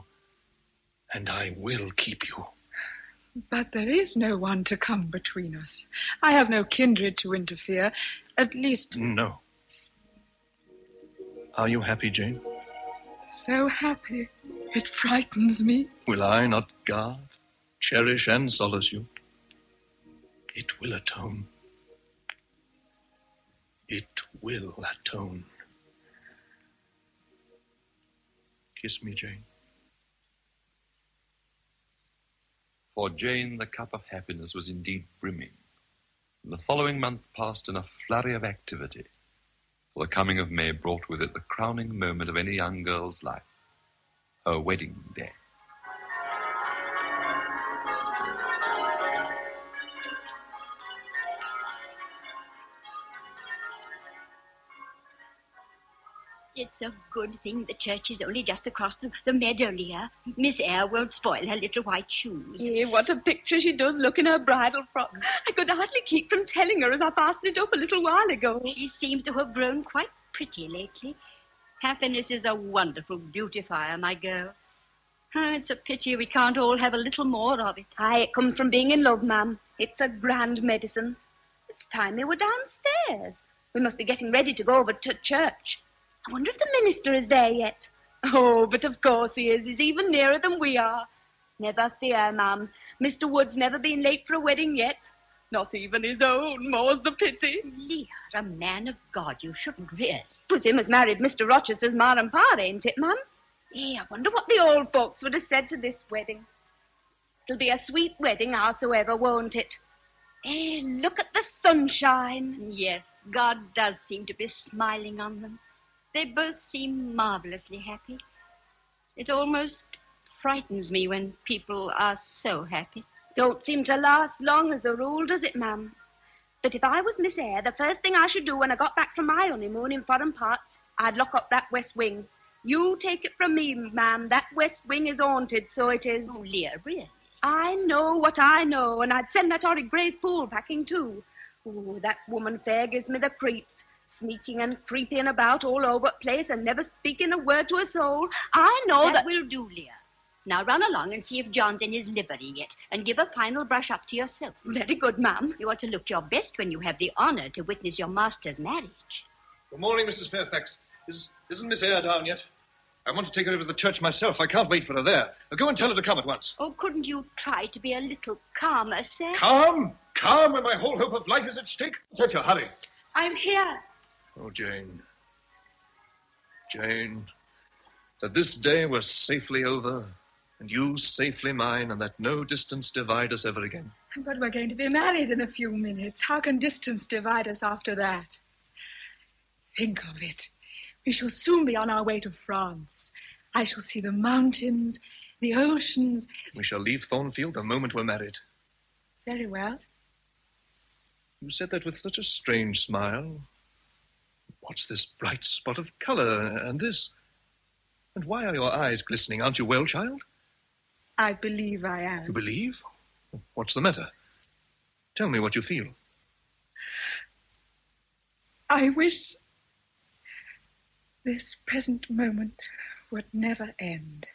and I will keep you. But there is no one to come between us. I have no kindred to interfere. At least, No. Are you happy, Jane? So happy. It frightens me. Will I not guard, cherish, and solace you? It will atone. It will atone. Kiss me, Jane. For Jane, the cup of happiness was indeed brimming. And the following month passed in a flurry of activity. For the coming of May brought with it the crowning moment of any young girl's life her wedding day. It's a good thing the church is only just across the, the meadow, Leah. Miss Eyre won't spoil her little white shoes. Yeah, what a picture she does look in her bridal frock. I could hardly keep from telling her as I fastened it up a little while ago. She seems to have grown quite pretty lately. Happiness is a wonderful beautifier, my girl. Ah, it's a pity we can't all have a little more of it. Aye, it comes from being in love, ma'am. It's a grand medicine. It's time they were downstairs. We must be getting ready to go over to church. I wonder if the minister is there yet. Oh, but of course he is. He's even nearer than we are. Never fear, ma'am. Mr. Wood's never been late for a wedding yet. Not even his own, more's the pity. Leah, a man of God, you shouldn't really. Twas him as married Mr. Rochester's ma and pa, ain't it, ma'am? Eh, I wonder what the old folks would have said to this wedding. It'll be a sweet wedding, howsoever, won't it? Eh, look at the sunshine. Yes, God does seem to be smiling on them. They both seem marvelously happy. It almost frightens me when people are so happy. Don't seem to last long as a rule, does it, ma'am? But if I was Miss Eyre, the first thing I should do when I got back from my honeymoon in foreign parts, I'd lock up that west wing. You take it from me, ma'am, that west wing is haunted, so it is. Oh, Leah, really? I know what I know, and I'd send that horrid Grace Poole packing too. Oh, that woman fair gives me the creeps. Sneaking and creeping about all over the place and never speaking a word to a soul. I know that, that... will do, Leah. Now run along and see if John's in his livery yet, and give a final brush up to yourself. Very good, ma'am. You ought to look your best when you have the honor to witness your master's marriage. Good morning, Mrs. Fairfax. Is, isn't Miss Eyre down yet? I want to take her over to the church myself. I can't wait for her there. Now go and tell her to come at once. Oh, couldn't you try to be a little calmer, sir? Calm? Calm when my whole hope of life is at stake? Let you hurry. I'm here. Oh, Jane. Jane, that this day were safely over, and you safely mine, and that no distance divide us ever again. But we're going to be married in a few minutes. How can distance divide us after that? Think of it. We shall soon be on our way to France. I shall see the mountains, the oceans. We shall leave Thornfield the moment we're married. Very well. You said that with such a strange smile. What's this bright spot of color and this? And why are your eyes glistening? Aren't you well, child? I believe I am. You believe? What's the matter? Tell me what you feel. I wish this present moment would never end.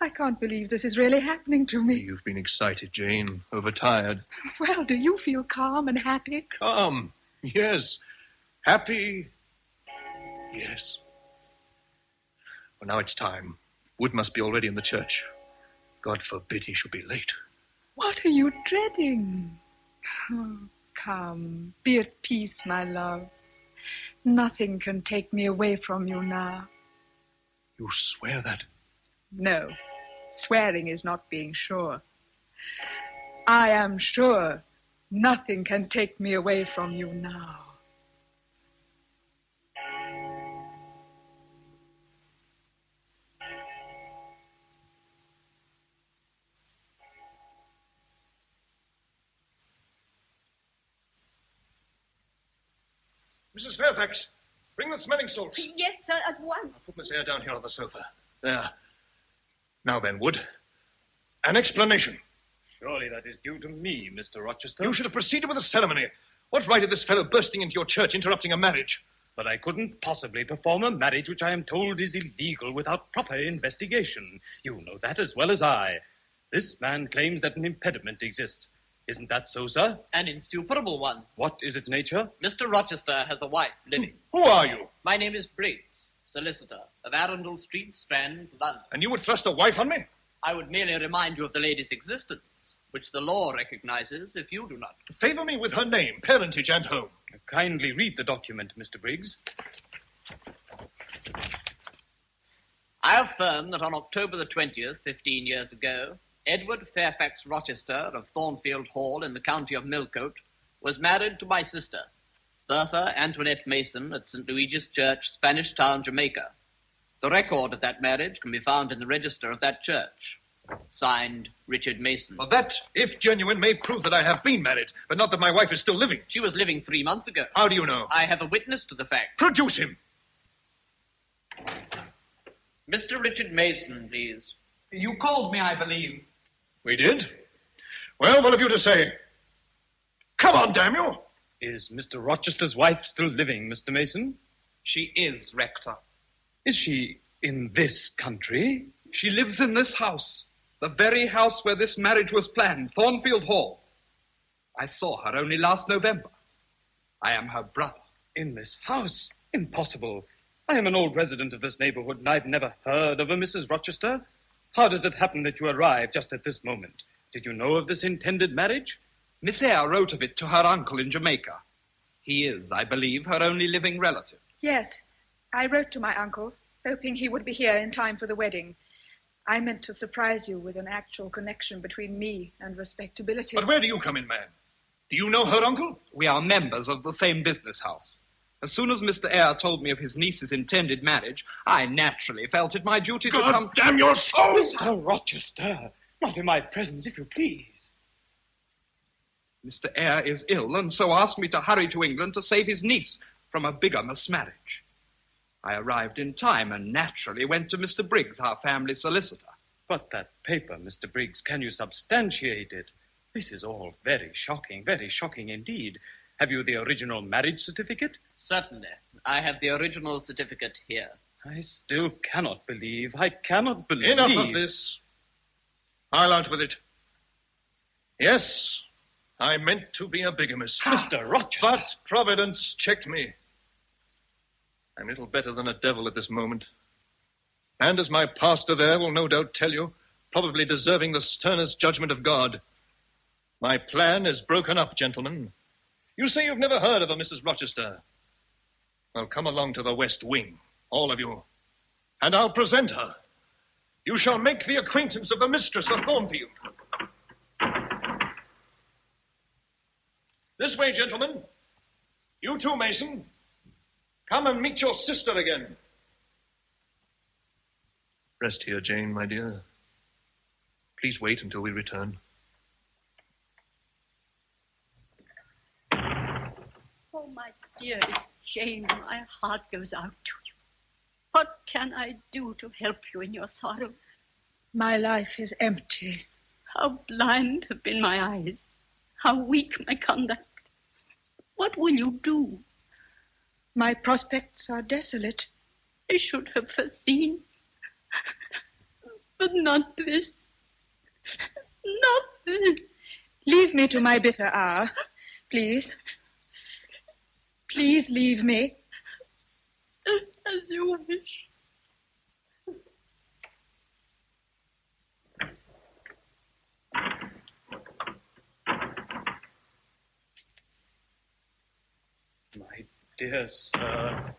I can't believe this is really happening to me. You've been excited, Jane, overtired. Well, do you feel calm and happy? Calm. Yes. Happy. Yes. Well, now it's time. Wood must be already in the church. God forbid he should be late. What are you dreading? Oh, come, be at peace, my love. Nothing can take me away from you now. You swear that? No, swearing is not being sure. I am sure nothing can take me away from you now. Mrs. Fairfax, bring the smelling salts. Yes, sir, at once. I'll Put Miss Eyre down here on the sofa. There. Now then, Wood. An explanation. Surely that is due to me, Mr. Rochester. You should have proceeded with the ceremony. What right had this fellow bursting into your church, interrupting a marriage? But I couldn't possibly perform a marriage which I am told is illegal without proper investigation. You know that as well as I. This man claims that an impediment exists. Isn't that so, sir? An insuperable one. What is its nature? Mr. Rochester has a wife, Lily. Who are you? My name is Briggs. solicitor of Arundel Street, Strand, London. And you would thrust a wife on me? I would merely remind you of the lady's existence, which the law recognizes if you do not. Favor me with her name, parentage, and home. Kindly read the document, Mr. Briggs. I affirm that on October the 20th, 15 years ago, Edward Fairfax Rochester of Thornfield Hall in the county of Millcote was married to my sister, Bertha Antoinette Mason at St. Luigi's Church, Spanish Town, Jamaica. The record of that marriage can be found in the register of that church. Signed, Richard Mason. Well, that, if genuine, may prove that I have been married, but not that my wife is still living. She was living three months ago. How do you know? I have a witness to the fact. Produce him. Mr. Richard Mason, please. You called me, I believe. We did? Well, what have you to say? Come on, damn you! Is Mr. Rochester's wife still living, Mr. Mason? She is, Rector. Is she in this country? She lives in this house, the very house where this marriage was planned, Thornfield Hall. I saw her only last November. I am her brother. In this house? Impossible. I am an old resident of this neighborhood, and I've never heard of a Mrs. Rochester. How does it happen that you arrived just at this moment? Did you know of this intended marriage? Miss Eyre wrote of it to her uncle in Jamaica. He is, I believe, her only living relative. Yes, I wrote to my uncle, hoping he would be here in time for the wedding. I meant to surprise you with an actual connection between me and respectability. But where do you come in, man? Do you know her uncle? We are members of the same business house. As soon as Mr. Eyre told me of his niece's intended marriage, I naturally felt it my duty God to come. damn your soul! Mr. Rochester, not in my presence, if you please. Mr. Eyre is ill, and so asked me to hurry to England to save his niece from a bigamous marriage. I arrived in time and naturally went to Mr. Briggs, our family solicitor. But that paper, Mr. Briggs, can you substantiate it? This is all very shocking, very shocking indeed. Have you the original marriage certificate? Certainly. I have the original certificate here. I still cannot believe. I cannot believe. Enough of this. I'll out with it. Yes, I meant to be a bigamist. Ah, Mr. Rochester. But Providence checked me. I'm little better than a devil at this moment. And as my pastor there will no doubt tell you, probably deserving the sternest judgment of God. My plan is broken up, gentlemen. You say you've never heard of a Mrs. Rochester. Well, come along to the West Wing, all of you, and I'll present her. You shall make the acquaintance of the mistress of Thornfield. This way, gentlemen. You too, Mason. Come and meet your sister again. Rest here, Jane, my dear. Please wait until we return. My dearest Jane, my heart goes out to you. What can I do to help you in your sorrow? My life is empty. How blind have been my eyes. How weak my conduct. What will you do? My prospects are desolate. I should have foreseen. But not this. Not this. Leave me to my bitter hour, please. Please leave me. As you wish. My dear sir,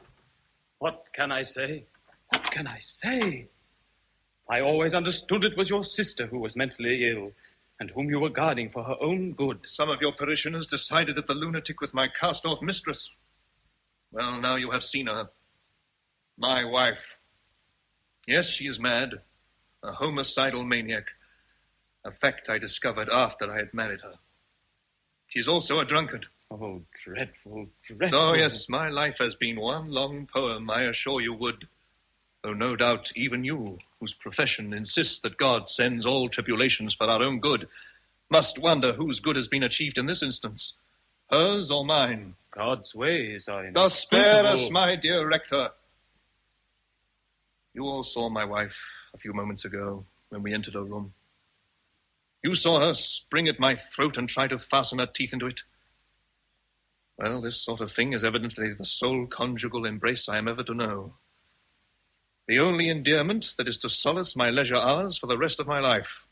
what can I say? What can I say? I always understood it was your sister who was mentally ill, and whom you were guarding for her own good. Some of your parishioners decided that the lunatic was my cast off mistress. Well, now you have seen her. My wife. Yes, she is mad. A homicidal maniac. A fact I discovered after I had married her. She's also a drunkard. Oh, dreadful, dreadful. Oh, yes, my life has been one long poem, I assure you would. Though no doubt even you, whose profession insists that God sends all tribulations for our own good, must wonder whose good has been achieved in this instance. Hers or mine? God's ways are in. Thus spare us, my dear rector. You all saw my wife a few moments ago when we entered her room. You saw her spring at my throat and try to fasten her teeth into it. Well, this sort of thing is evidently the sole conjugal embrace I am ever to know. The only endearment that is to solace my leisure hours for the rest of my life.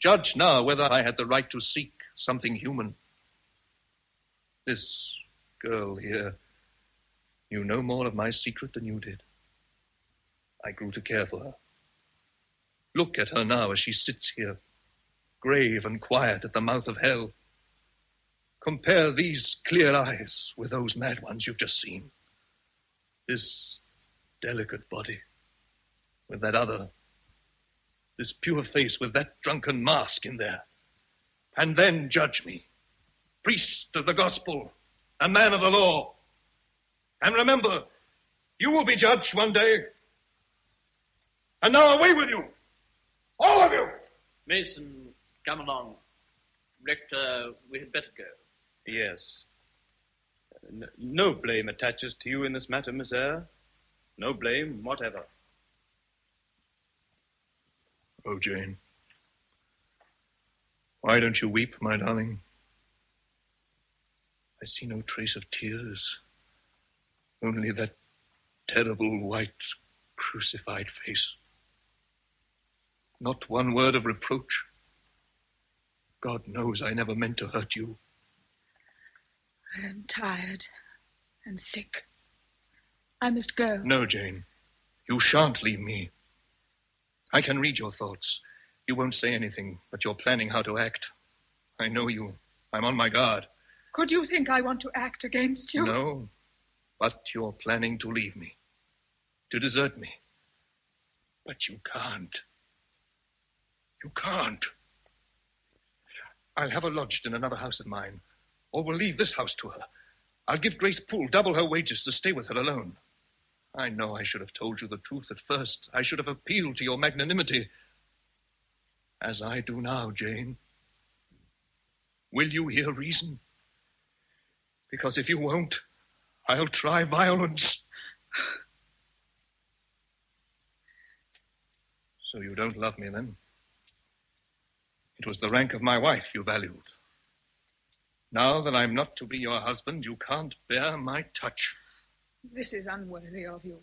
Judge now whether I had the right to seek something human. This girl here knew no more of my secret than you did. I grew to care for her. Look at her now as she sits here, grave and quiet at the mouth of hell. Compare these clear eyes with those mad ones you've just seen. This delicate body with that other. This pure face with that drunken mask in there. And then judge me. Priest of the gospel, a man of the law. And remember, you will be judged one day. And now away with you! All of you! Mason, come along. Rector, we had better go. Yes. N- no blame attaches to you in this matter, Miss Eyre. No blame whatever. Oh, Jane. Why don't you weep, my darling? I see no trace of tears. Only that terrible white crucified face. Not one word of reproach. God knows I never meant to hurt you. I am tired and sick. I must go. No, Jane. You shan't leave me. I can read your thoughts. You won't say anything, but you're planning how to act. I know you. I'm on my guard. Could you think I want to act against you? No, but you're planning to leave me, to desert me. But you can't. You can't. I'll have her lodged in another house of mine, or we'll leave this house to her. I'll give Grace Poole double her wages to stay with her alone. I know I should have told you the truth at first. I should have appealed to your magnanimity. As I do now, Jane. Will you hear reason? Because if you won't, I'll try violence. So you don't love me then? It was the rank of my wife you valued. Now that I'm not to be your husband, you can't bear my touch. This is unworthy of you.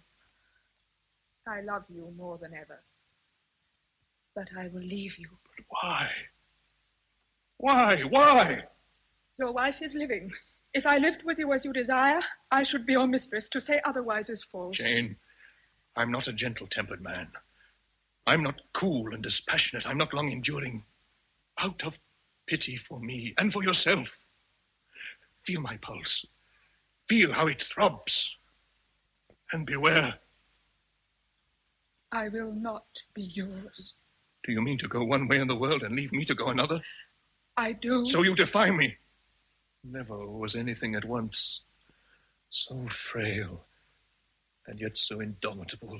I love you more than ever. But I will leave you. But why? Why? Why? Your wife is living. If I lived with you as you desire, I should be your mistress. To say otherwise is false. Jane, I'm not a gentle tempered man. I'm not cool and dispassionate. I'm not long enduring. Out of pity for me and for yourself, feel my pulse. Feel how it throbs. And beware. I will not be yours. Do you mean to go one way in the world and leave me to go another? I do. So you defy me. Never was anything at once so frail and yet so indomitable.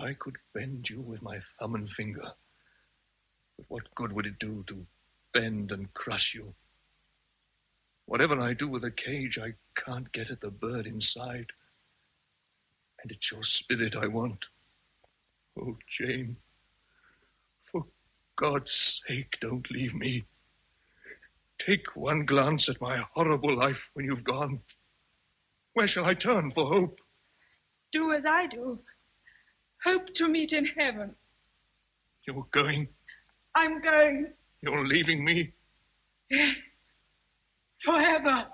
I could bend you with my thumb and finger. But what good would it do to bend and crush you? Whatever I do with a cage, I can't get at the bird inside. And it's your spirit I want. Oh, Jane, for God's sake, don't leave me. Take one glance at my horrible life when you've gone. Where shall I turn for hope? Do as I do. Hope to meet in heaven. You're going? I'm going. You're leaving me? Yes. Forever.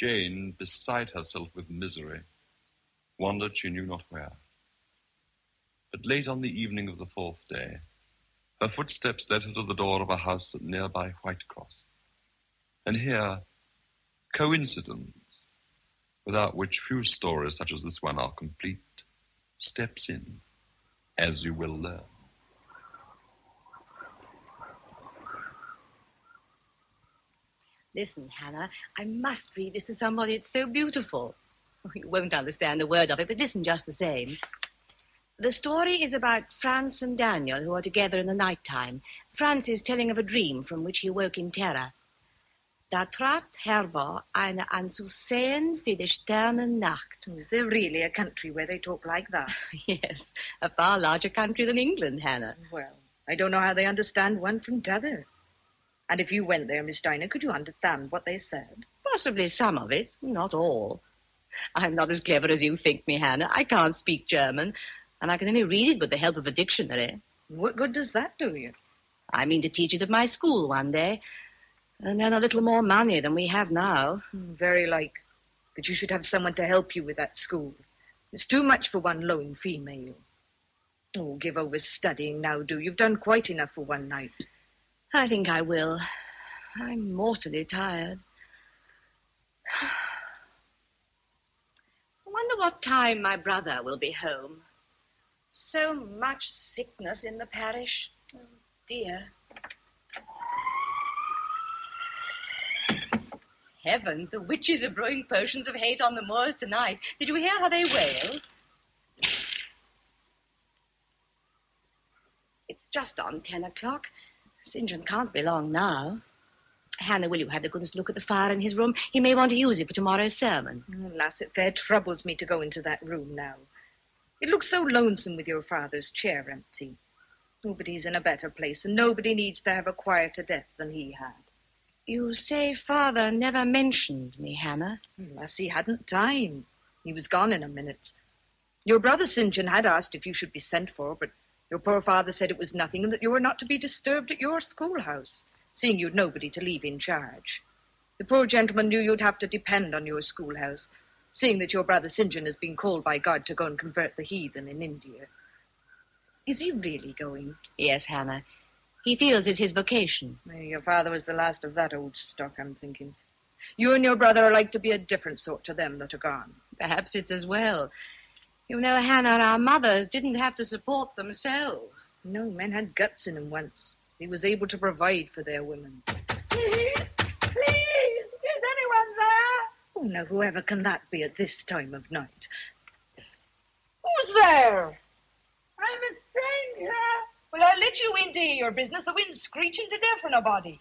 Jane, beside herself with misery, wandered she knew not where. But late on the evening of the fourth day, her footsteps led her to the door of a house at nearby Whitcross. And here, coincidence, without which few stories such as this one are complete, steps in, as you will learn. Listen, Hannah, I must read this to somebody. It's so beautiful. You won't understand a word of it, but listen just the same. The story is about Franz and Daniel, who are together in the night time. Franz is telling of a dream from which he woke in terror. Da trat hervor eine an für die Sternennacht. Is there really a country where they talk like that? yes, a far larger country than England, Hannah. Well, I don't know how they understand one from t'other. And if you went there, Miss Diana, could you understand what they said? Possibly some of it, not all. I'm not as clever as you think me, Hannah. I can't speak German, and I can only read it with the help of a dictionary. What good does that do you? I mean to teach it at my school one day, and earn a little more money than we have now. Hmm, Very like. But you should have someone to help you with that school. It's too much for one lone female. Oh, give over studying now, do. You've done quite enough for one night. I think I will. I'm mortally tired. I wonder what time my brother will be home. So much sickness in the parish. Oh, dear. Heavens, the witches are brewing potions of hate on the moors tonight. Did you hear how they wail? It's just on ten o'clock. St. John can't be long now. Hannah, will you have the goodness to look at the fire in his room? He may want to use it for tomorrow's sermon. Mm, oh, lass, it fair troubles me to go into that room now. It looks so lonesome with your father's chair empty. Nobody's in a better place, and nobody needs to have a quieter death than he had. You say father never mentioned me, Hannah. Mm, lass, he hadn't time. He was gone in a minute. Your brother St. John had asked if you should be sent for, but your poor father said it was nothing and that you were not to be disturbed at your schoolhouse, seeing you'd nobody to leave in charge. The poor gentleman knew you'd have to depend on your schoolhouse, seeing that your brother St. John has been called by God to go and convert the heathen in India. Is he really going? Yes, Hannah. He feels it's his vocation. Your father was the last of that old stock, I'm thinking. You and your brother are like to be a different sort to them that are gone. Perhaps it's as well. You know, Hannah, our mothers didn't have to support themselves. No, men had guts in in 'em once. He was able to provide for their women. Please, please, is anyone there? Oh, now whoever can that be at this time of night? Who's there? I'm a stranger. Well, I'll let you into your business. The wind's screeching to death for nobody.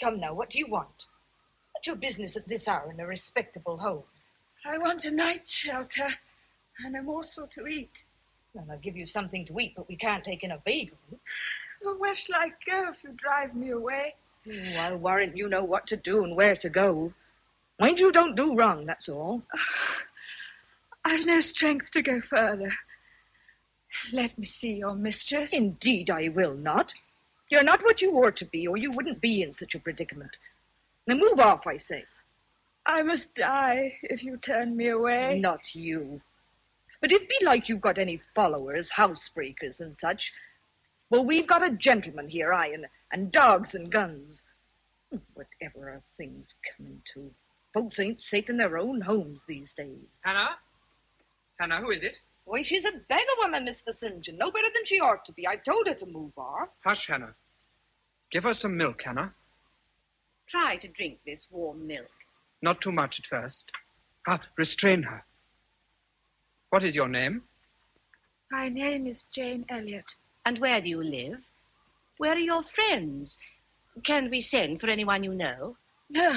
Come now, what do you want? What's your business at this hour in a respectable home? I want a night's shelter and a morsel to eat. Well, I'll give you something to eat, but we can't take in a vagrant. Well, where shall I go if you drive me away? Oh, I'll warrant you know what to do and where to go. Mind you don't do wrong, that's all. I've no strength to go further. Let me see your mistress. Indeed, I will not. You're not what you ought to be, or you wouldn't be in such a predicament. Now move off, I say. I must die if you turn me away. Not you. But if be like you've got any followers, housebreakers and such, well, we've got a gentleman here, aye, and, and dogs and guns. Whatever are things coming to? Folks ain't safe in their own homes these days. Hannah? Hannah, who is it? Why, she's a beggar woman, Mr. St. John. No better than she ought to be. I told her to move off. Hush, Hannah. Give her some milk, Hannah. Try to drink this warm milk. Not too much at first. Ah, restrain her. What is your name? My name is Jane Elliot. And where do you live? Where are your friends? Can we send for anyone you know? No,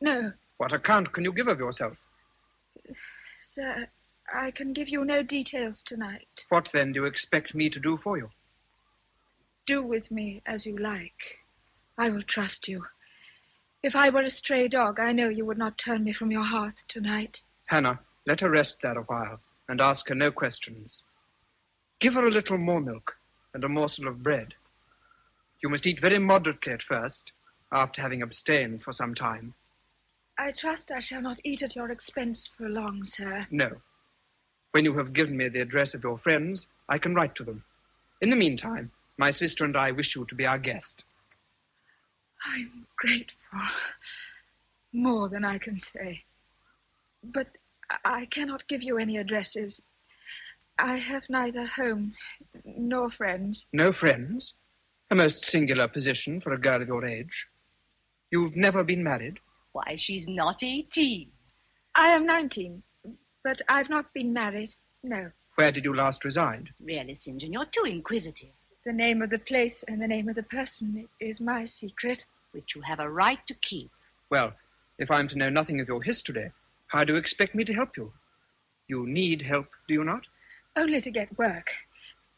no, What account can you give of yourself? sir. I can give you no details tonight. What then do you expect me to do for you? Do with me as you like. I will trust you. If I were a stray dog, I know you would not turn me from your hearth tonight. Hannah, let her rest there a while and ask her no questions. Give her a little more milk and a morsel of bread. You must eat very moderately at first, after having abstained for some time. I trust I shall not eat at your expense for long, sir. No. When you have given me the address of your friends, I can write to them. In the meantime, my sister and I wish you to be our guest. I'm grateful. More than I can say. But I I cannot give you any addresses. I have neither home nor friends. No friends? A most singular position for a girl of your age. You've never been married? Why, she's not eighteen. I am 19, but I've not been married. No. Where did you last reside? Really, St. John, you're too inquisitive. The name of the place and the name of the person is my secret. Which you have a right to keep. Well, if I'm to know nothing of your history, how do you expect me to help you? You need help, do you not? Only to get work.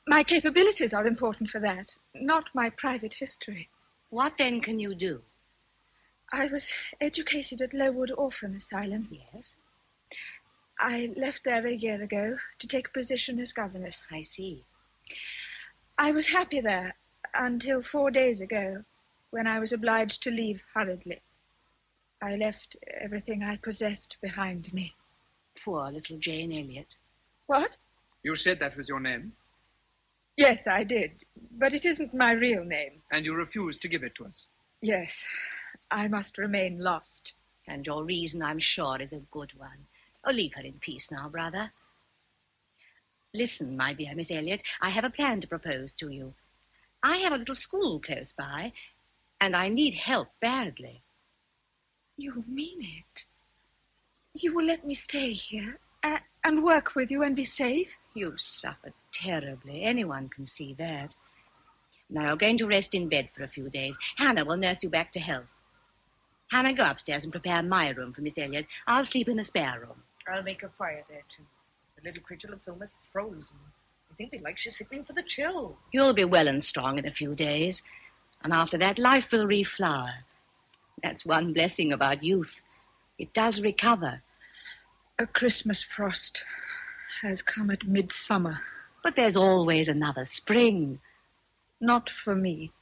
My capabilities are important for that, not my private history. What then can you do? I was educated at Lowood Orphan Asylum. Yes. I left there a year ago to take a position as governess. I see. I was happy there until four days ago, when I was obliged to leave hurriedly. I left everything I possessed behind me. Poor little Jane Elliot. What? You said that was your name, Yes, I did. But it isn't my real name. and you refused to give it to us. Yes, I must remain lost. And your reason, I'm sure, is a good one. Oh, leave her in peace now, brother. Listen, my dear Miss Elliot, I have a plan to propose to you. I have a little school close by, and I need help badly. You mean it? You will let me stay here a- and work with you and be safe? You've suffered terribly. Anyone can see that. Now you're going to rest in bed for a few days. Hannah will nurse you back to health. Hannah, go upstairs and prepare my room for Miss Elliot. I'll sleep in the spare room. I'll make a fire there, too. The little creature looks almost frozen. I think they like she's sickling for the chill. You'll be well and strong in a few days. And after that, life will reflower. That's one blessing about youth. It does recover. A Christmas frost has come at midsummer. But there's always another spring. Not for me.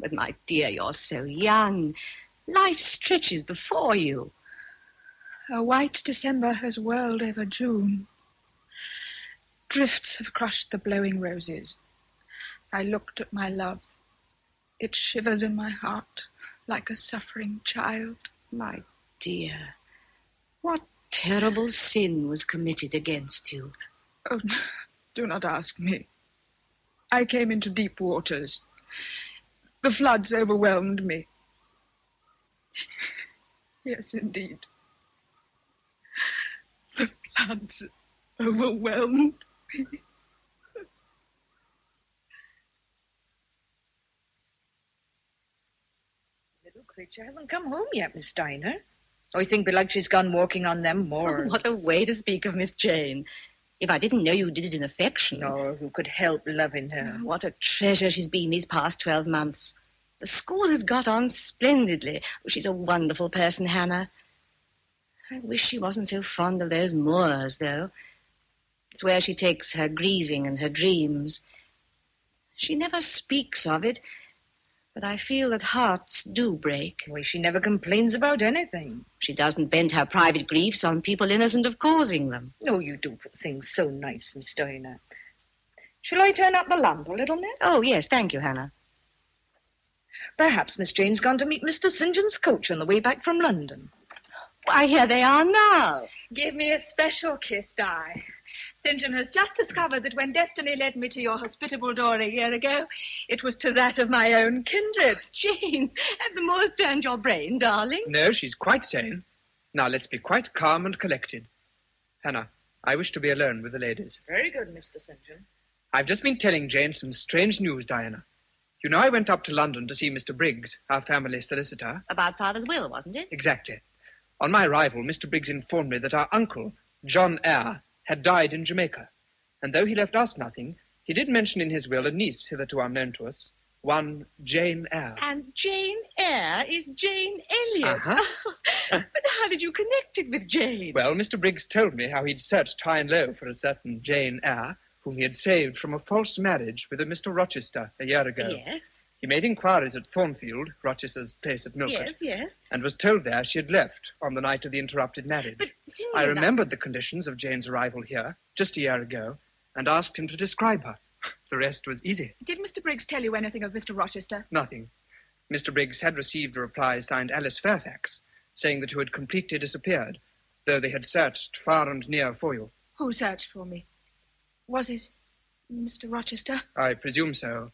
But, my dear, you're so young. Life stretches before you. A white December has whirled over June. Drifts have crushed the blowing roses. I looked at my love. It shivers in my heart like a suffering child. My dear, what terrible sin was committed against you? Oh, do not ask me. I came into deep waters. The floods overwhelmed me. Yes, indeed. The floods overwhelmed me. Little creature hasn't come home yet, Miss Diana. I oh, think belike she's gone walking on them moors. Oh, what a way to speak of Miss Jane. If I didn't know you did it in affection. No, who could help loving her? Oh, what a treasure she's been these past twelve months. The school has got on splendidly. Oh, she's a wonderful person, Hannah. I wish she wasn't so fond of those moors, though. It's where she takes her grieving and her dreams. She never speaks of it, but I feel that hearts do break. Why, she never complains about anything. She doesn't vent her private griefs on people innocent of causing them. No, you do put things so nice, Miss Diana. Shall I turn up the lamp a little, Miss? Oh, yes, thank you, Hannah. Perhaps Miss Jane's gone to meet Mr. St. John's coach on the way back from London. Why, here they are now. Give me a special kiss, Di. St. John has just discovered that when destiny led me to your hospitable door a year ago, it was to that of my own kindred. Jane, have the moors turned your brain, darling? No, she's quite sane. Now let's be quite calm and collected. Hannah, I wish to be alone with the ladies. Very good, Mr. St. John. I've just been telling Jane some strange news, Diana. You know, I went up to London to see Mr. Briggs, our family solicitor. About father's will, wasn't it? Exactly. On my arrival, Mr. Briggs informed me that our uncle, John Eyre, had died in Jamaica. And though he left us nothing, he did mention in his will a niece hitherto unknown to us, one Jane Eyre. And Jane Eyre is Jane Elliot. Uh-huh. but how did you connect it with Jane? Well, Mr. Briggs told me how he'd searched high and low for a certain Jane Eyre, whom he had saved from a false marriage with a Mr. Rochester a year ago. Yes, He made inquiries at Thornfield, Rochester's place at Millcote, yes, yes. and was told there she had left on the night of the interrupted marriage. But, I remembered the conditions of Jane's arrival here, just a year ago, and asked him to describe her. The rest was easy. Did Mr. Briggs tell you anything of Mr. Rochester? Nothing. Mr. Briggs had received a reply signed Alice Fairfax, saying that you had completely disappeared, though they had searched far and near for you. Who searched for me? Was it Mr. Rochester? I presume so.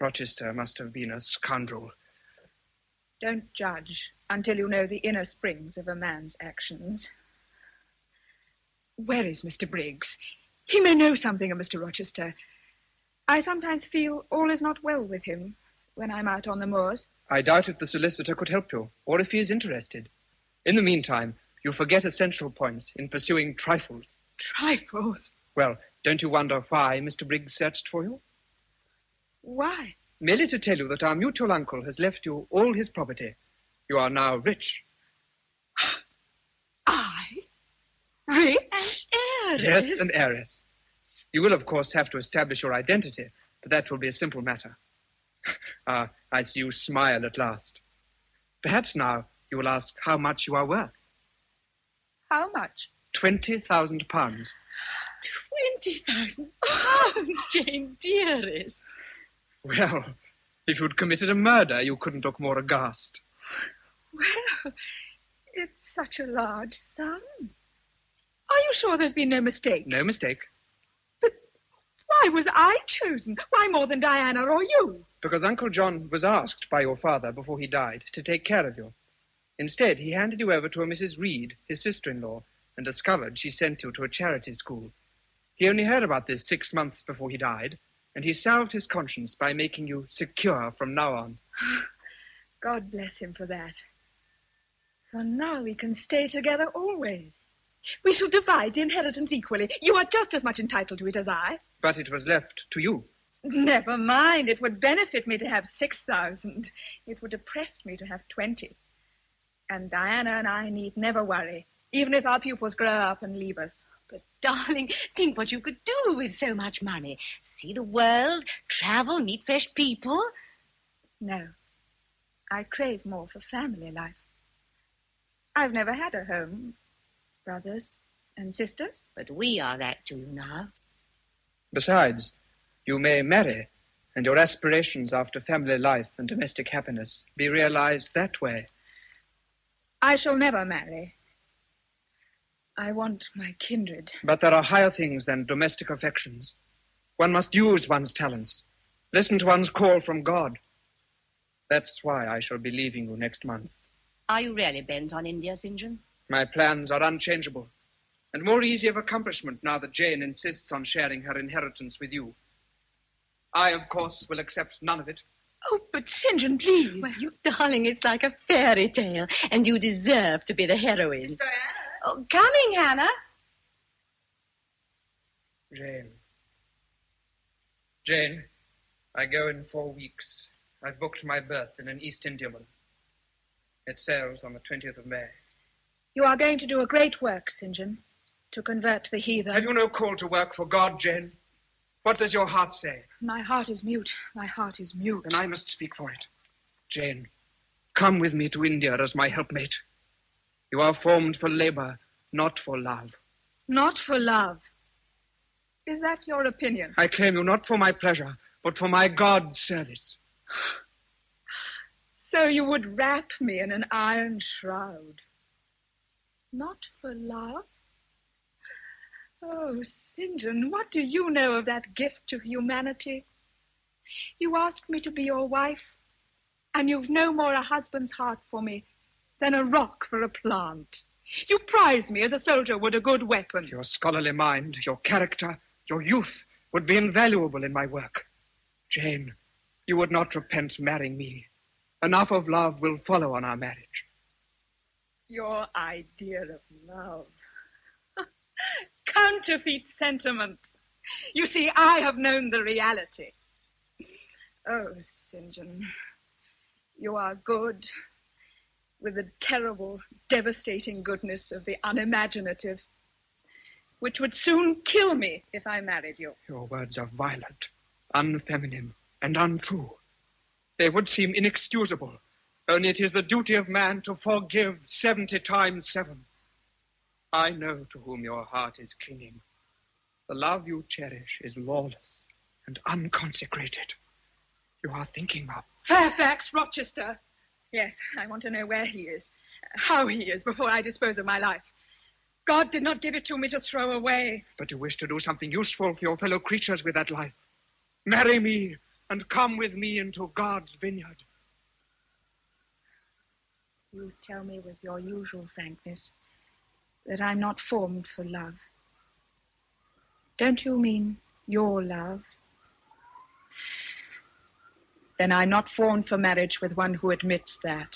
Rochester must have been a scoundrel. Don't judge until you know the inner springs of a man's actions. Where is Mr. Briggs? He may know something of Mr. Rochester. I sometimes feel all is not well with him when I'm out on the moors. I doubt if the solicitor could help you, or if he is interested. In the meantime, you forget essential points in pursuing trifles. Trifles? Well, don't you wonder why Mr. Briggs searched for you? Why? Merely to tell you that our mutual uncle has left you all his property. You are now rich. I? Rich? An heiress? Yes, an heiress. You will, of course, have to establish your identity, but that will be a simple matter. ah, I see you smile at last. Perhaps now you will ask how much you are worth. How much? Twenty thousand pounds. Twenty thousand pounds, Jane, dearest. Well, if you'd committed a murder, you couldn't look more aghast. Well, it's such a large sum. Are you sure there's been no mistake? No mistake. But why was I chosen? Why more than Diana or you? Because Uncle John was asked by your father before he died to take care of you. Instead, he handed you over to a Mrs. Reed, his sister-in-law, and discovered she sent you to a charity school. He only heard about this six months before he died, and he salved his conscience by making you secure from now on. God bless him for that. For now we can stay together always. We shall divide the inheritance equally. You are just as much entitled to it as I. But it was left to you. Never mind. It would benefit me to have 6,000. It would depress me to have 20. And Diana and I need never worry, even if our pupils grow up and leave us. But, darling, think what you could do with so much money. See the world, travel, meet fresh people. No. I crave more for family life. I've never had a home, brothers and sisters. But we are that to you now. Besides, you may marry, and your aspirations after family life and domestic happiness be realized that way. I shall never marry. I want my kindred. But there are higher things than domestic affections. One must use one's talents, listen to one's call from God. That's why I shall be leaving you next month. Are you really bent on India, St. John? My plans are unchangeable, and more easy of accomplishment now that Jane insists on sharing her inheritance with you. I, of course, will accept none of it. Oh, but St. John, please. Well, you darling, it's like a fairy tale, and you deserve to be the heroine. Oh, coming, Hannah. Jane. Jane, I go in four weeks. I've booked my berth in an East Indiaman. It sails on the 20th of May. You are going to do a great work, St. John, to convert the heathen. Have you no call to work for God, Jane? What does your heart say? My heart is mute. My heart is mute. Then I must speak for it. Jane, come with me to India as my helpmate. You are formed for labor, not for love. Not for love. Is that your opinion? I claim you not for my pleasure, but for my God's service. So you would wrap me in an iron shroud. Not for love? Oh, St. John, what do you know of that gift to humanity? You asked me to be your wife, and you've no more a husband's heart for me than a rock for a plant. You prize me as a soldier would a good weapon. Your scholarly mind, your character, your youth would be invaluable in my work. Jane, you would not repent marrying me. Enough of love will follow on our marriage. Your idea of love. Counterfeit sentiment. You see, I have known the reality. Oh, St. John, you are good with the terrible, devastating goodness of the unimaginative, which would soon kill me if I married you. Your words are violent, unfeminine, and untrue. They would seem inexcusable. Only it is the duty of man to forgive seventy times seven. I know to whom your heart is clinging. The love you cherish is lawless and unconsecrated. You are thinking of Fairfax Rochester. Yes, I want to know where he is, how he is, before I dispose of my life. God did not give it to me to throw away. But you wish to do something useful for your fellow creatures with that life. Marry me and come with me into God's vineyard. You tell me with your usual frankness that I'm not formed for love. Don't you mean your love? Then I'm not formed for marriage with one who admits that.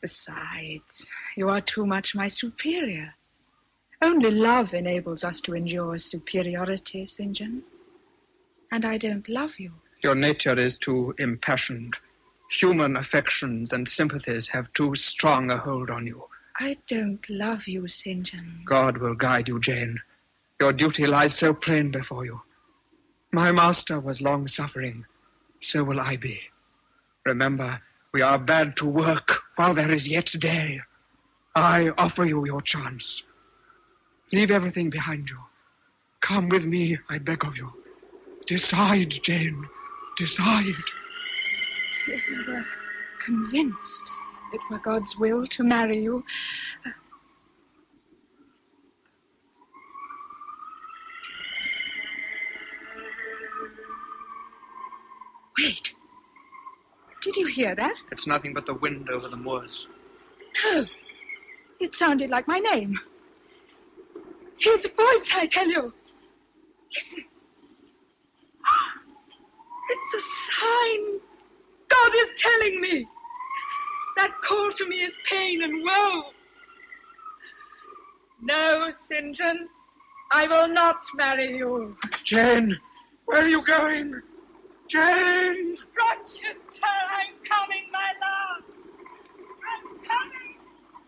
Besides, you are too much my superior. Only love enables us to endure superiority, St. John. And I don't love you. Your nature is too impassioned. Human affections and sympathies have too strong a hold on you. I don't love you, St. John. God will guide you, Jane. Your duty lies so plain before you. My master was long suffering. So will I be. Remember, we are bad to work while there is yet day. I offer you your chance. Leave everything behind you. Come with me, I beg of you. Decide, Jane. Decide. If I were convinced it were God's will to marry you, Wait. Did you hear that? It's nothing but the wind over the moors. No. It sounded like my name. Hear the voice, I tell you. Listen. It's a sign. God is telling me. That call to me is pain and woe. No, St. John. I will not marry you. Jane, where are you going? Jane! Rochester, I'm coming, my love. I'm coming.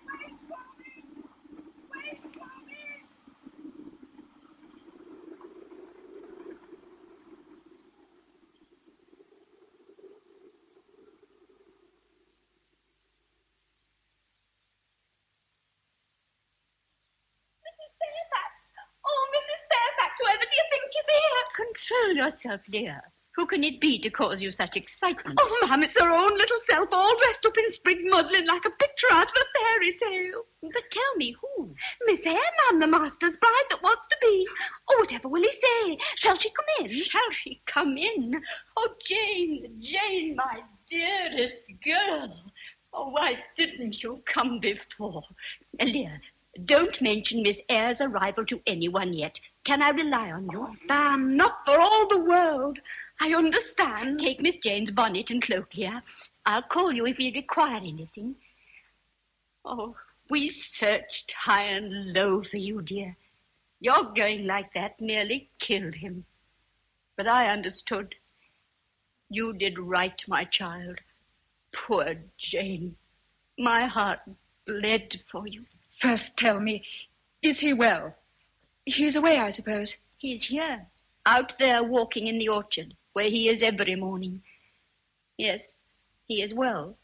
Wait for me. Wait for me. Mrs. Fairfax! Oh, Mrs. Fairfax, whoever do you think is here? Control yourself, Leah. Who can it be to cause you such excitement? Oh, ma'am, it's her own little self, all dressed up in spring muslin like a picture out of a fairy tale. But tell me who? Miss Eyre, ma'am, the master's bride that wants to be. Oh, whatever will he say? Shall she come in? Shall she come in? Oh, Jane, Jane, my dearest girl. Oh, why didn't you come before? Leah, don't mention Miss Eyre's arrival to anyone yet. Can I rely on you? Oh, ma'am, not for all the world. I understand. Take Miss Jane's bonnet and cloak, here. I'll call you if we require anything. Oh, we searched high and low for you, dear. Your going like that nearly killed him. But I understood. You did right, my child. Poor Jane. My heart bled for you. First tell me, is he well? He's away, I suppose. He's here, out there walking in the orchard, where he is every morning. Yes, he is well,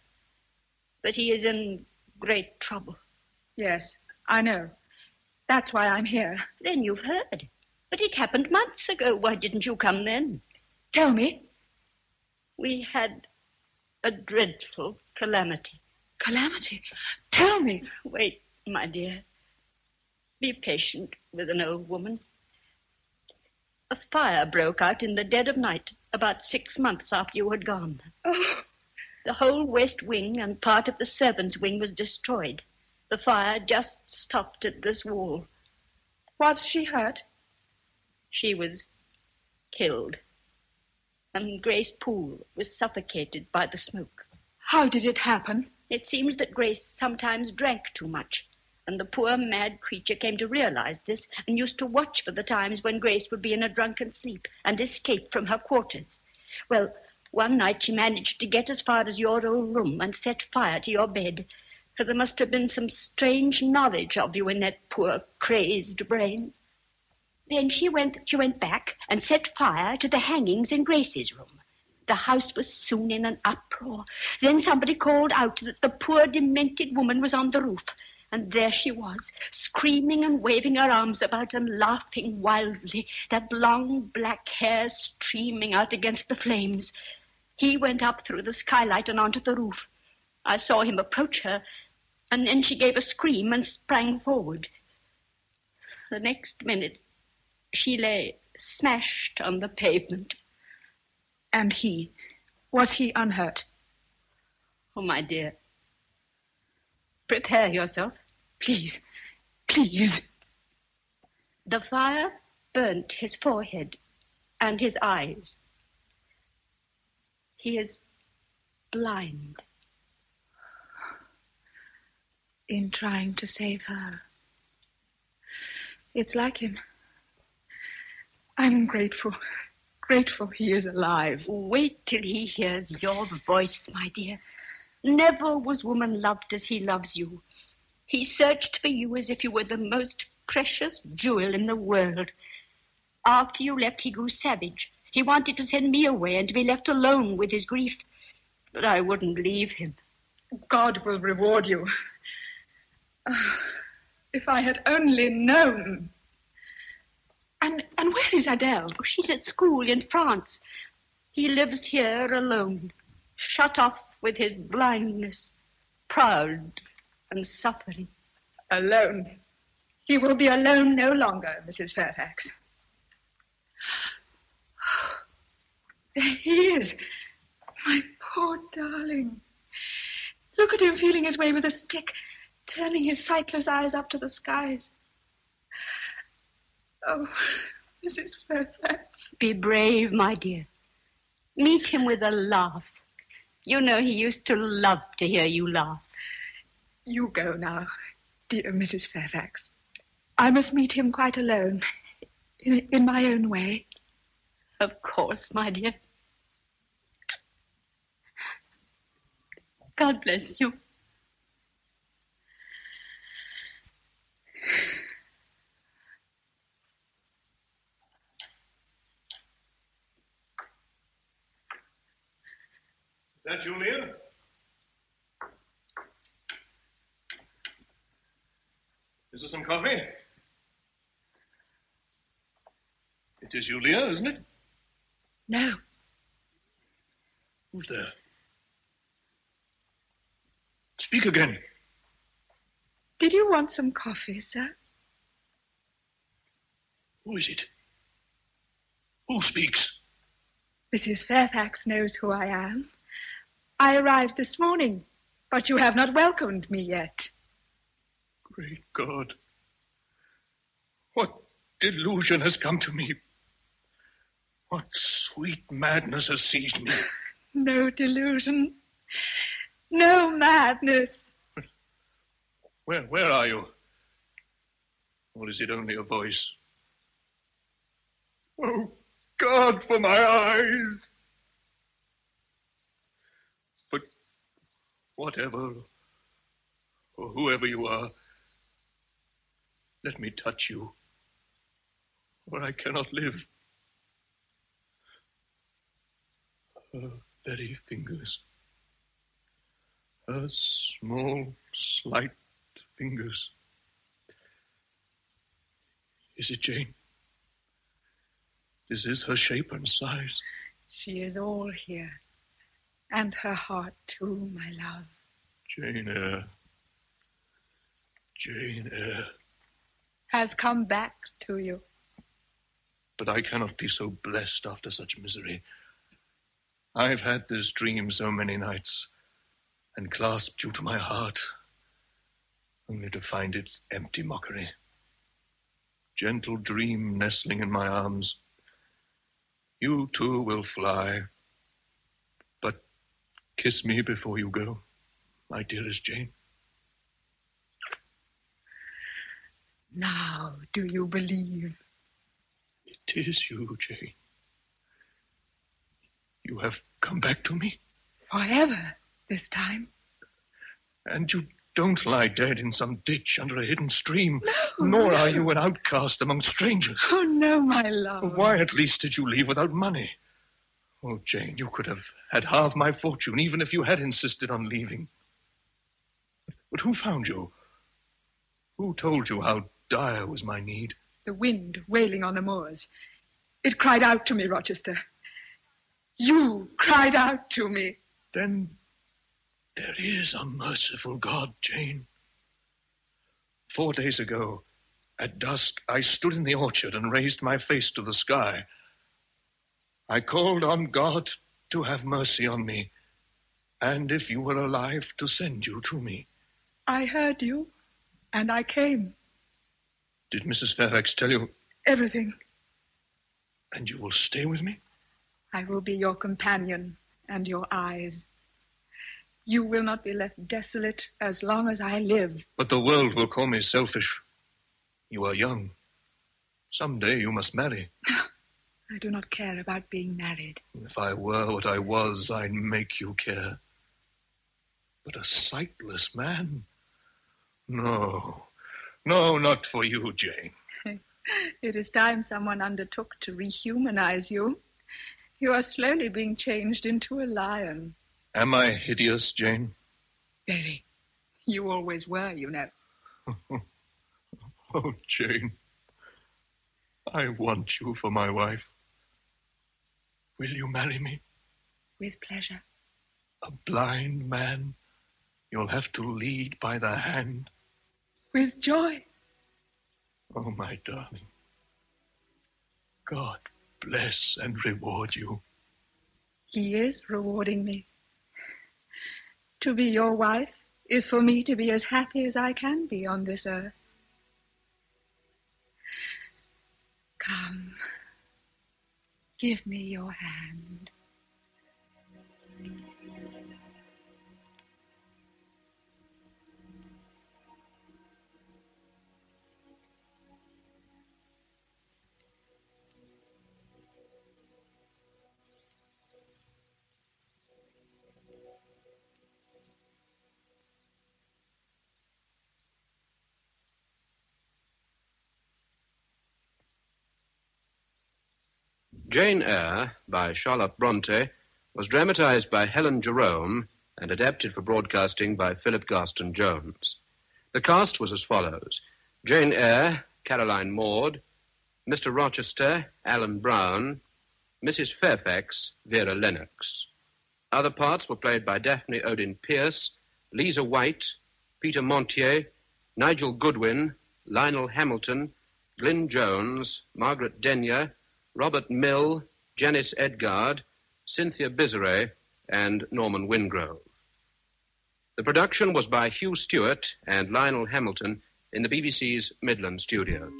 but he is in great trouble. Yes, I know. That's why I'm here. Then you've heard. But it happened months ago. Why didn't you come then? Tell me. We had a dreadful calamity. Calamity? Tell me. Wait, my dear. Be patient with an old woman. A fire broke out in the dead of night about six months after you had gone. Oh. The whole west wing and part of the servants' wing was destroyed. The fire just stopped at this wall. Was she hurt? She was killed. And Grace Poole was suffocated by the smoke. How did it happen? It seems that Grace sometimes drank too much, and the poor mad creature came to realize this and used to watch for the times when Grace would be in a drunken sleep and escape from her quarters. Well, one night she managed to get as far as your old room and set fire to your bed, for there must have been some strange knowledge of you in that poor crazed brain. Then she went she went back and set fire to the hangings in Grace's room. The house was soon in an uproar. Then somebody called out that the poor demented woman was on the roof. And there she was, screaming and waving her arms about and laughing wildly, that long black hair streaming out against the flames. He went up through the skylight and onto the roof. I saw him approach her, and then she gave a scream and sprang forward. The next minute, she lay smashed on the pavement. And he, was he unhurt? Oh, my dear, prepare yourself. Please, please. The fire burnt his forehead and his eyes. He is blind. In trying to save her. It's like him. I'm grateful. Grateful he is alive. Wait till he hears your voice, my dear. Never was woman loved as he loves you. He searched for you as if you were the most precious jewel in the world. After you left, he grew savage. He wanted to send me away and to be left alone with his grief. But I wouldn't leave him. God will reward you. Ah, if I had only known. And and where is Adele? Oh, she's at school in France. He lives here alone, shut off with his blindness, proud and suffering. Alone. He will be alone no longer, Mrs. Fairfax. There he is. My poor darling. Look at him feeling his way with a stick, turning his sightless eyes up to the skies. Oh, Mrs. Fairfax. Be brave, my dear. Meet him with a laugh. You know he used to love to hear you laugh. You go now, dear Mrs. Fairfax. I must meet him quite alone, in, in my own way. Of course, my dear. God bless you. Is that you, Julia? Is there some coffee? It is Julia, isn't it? No. Who's there? Speak again. Did you want some coffee, sir? Who is it? Who speaks? Mrs. Fairfax knows who I am. I arrived this morning, but you have not welcomed me yet. Great God. What delusion has come to me? What sweet madness has seized me? No delusion. No madness. Where, where are you? Or is it only a voice? Oh, God, for my eyes! But whatever, or whoever you are, let me touch you, or I cannot live. Her very fingers. Her small, slight fingers. Is it Jane? This is her shape and size. She is all here. And her heart, too, my love. Jane Eyre. Jane Eyre. Has come back to you. But I cannot be so blessed after such misery. I've had this dream so many nights and clasped you to my heart, only to find it empty mockery. Gentle dream nestling in my arms. You too will fly. But kiss me before you go, my dearest Jane. Now, do you believe? It is you, Jane. You have come back to me, Forever, this time. and you don't lie dead in some ditch under a hidden stream, No, nor are you an outcast among strangers. Oh, no, my love. Why, at least, did you leave without money? Oh, Jane, you could have had half my fortune, even if you had insisted on leaving. But who found you? Who told you how dire was my need? The wind wailing on the moors. It cried out to me, Rochester. You cried out to me. Then there is a merciful God, Jane. Four days ago, at dusk, I stood in the orchard and raised my face to the sky. I called on God to have mercy on me, and if you were alive, to send you to me. I heard you, and I came. Did Mrs. Fairfax tell you, Everything. and you will stay with me? I will be your companion and your eyes. You will not be left desolate as long as I live. But the world will call me selfish. You are young. Some day you must marry. I do not care about being married. If I were what I was, I'd make you care. But a sightless man? No. No, not for you, Jane. It is time someone undertook to rehumanize you. You are slowly being changed into a lion. Am I hideous, Jane? Very. You always were, you know. Oh, Jane. I want you for my wife. Will you marry me? With pleasure. A blind man? You'll have to lead by the hand. With joy. Oh, my darling. God bless and reward you. He is rewarding me. To be your wife is for me to be as happy as I can be on this earth. Come, give me your hand. Jane Eyre by Charlotte Bronte was dramatized by Helen Jerome and adapted for broadcasting by Philip Garston Jones. The cast was as follows Jane Eyre, Caroline Maud, Mr. Rochester, Alan Brown, Mrs. Fairfax, Vera Lennox. Other parts were played by Daphne Odin Pierce, Lisa White, Peter Montier, Nigel Goodwin, Lionel Hamilton, Glyn Jones, Margaret Denyer, Robert Mill, Janice Edgard, Cynthia Bizeray, and Norman Wingrove. The production was by Hugh Stewart and Lionel Hamilton in the BBC's Midland studios.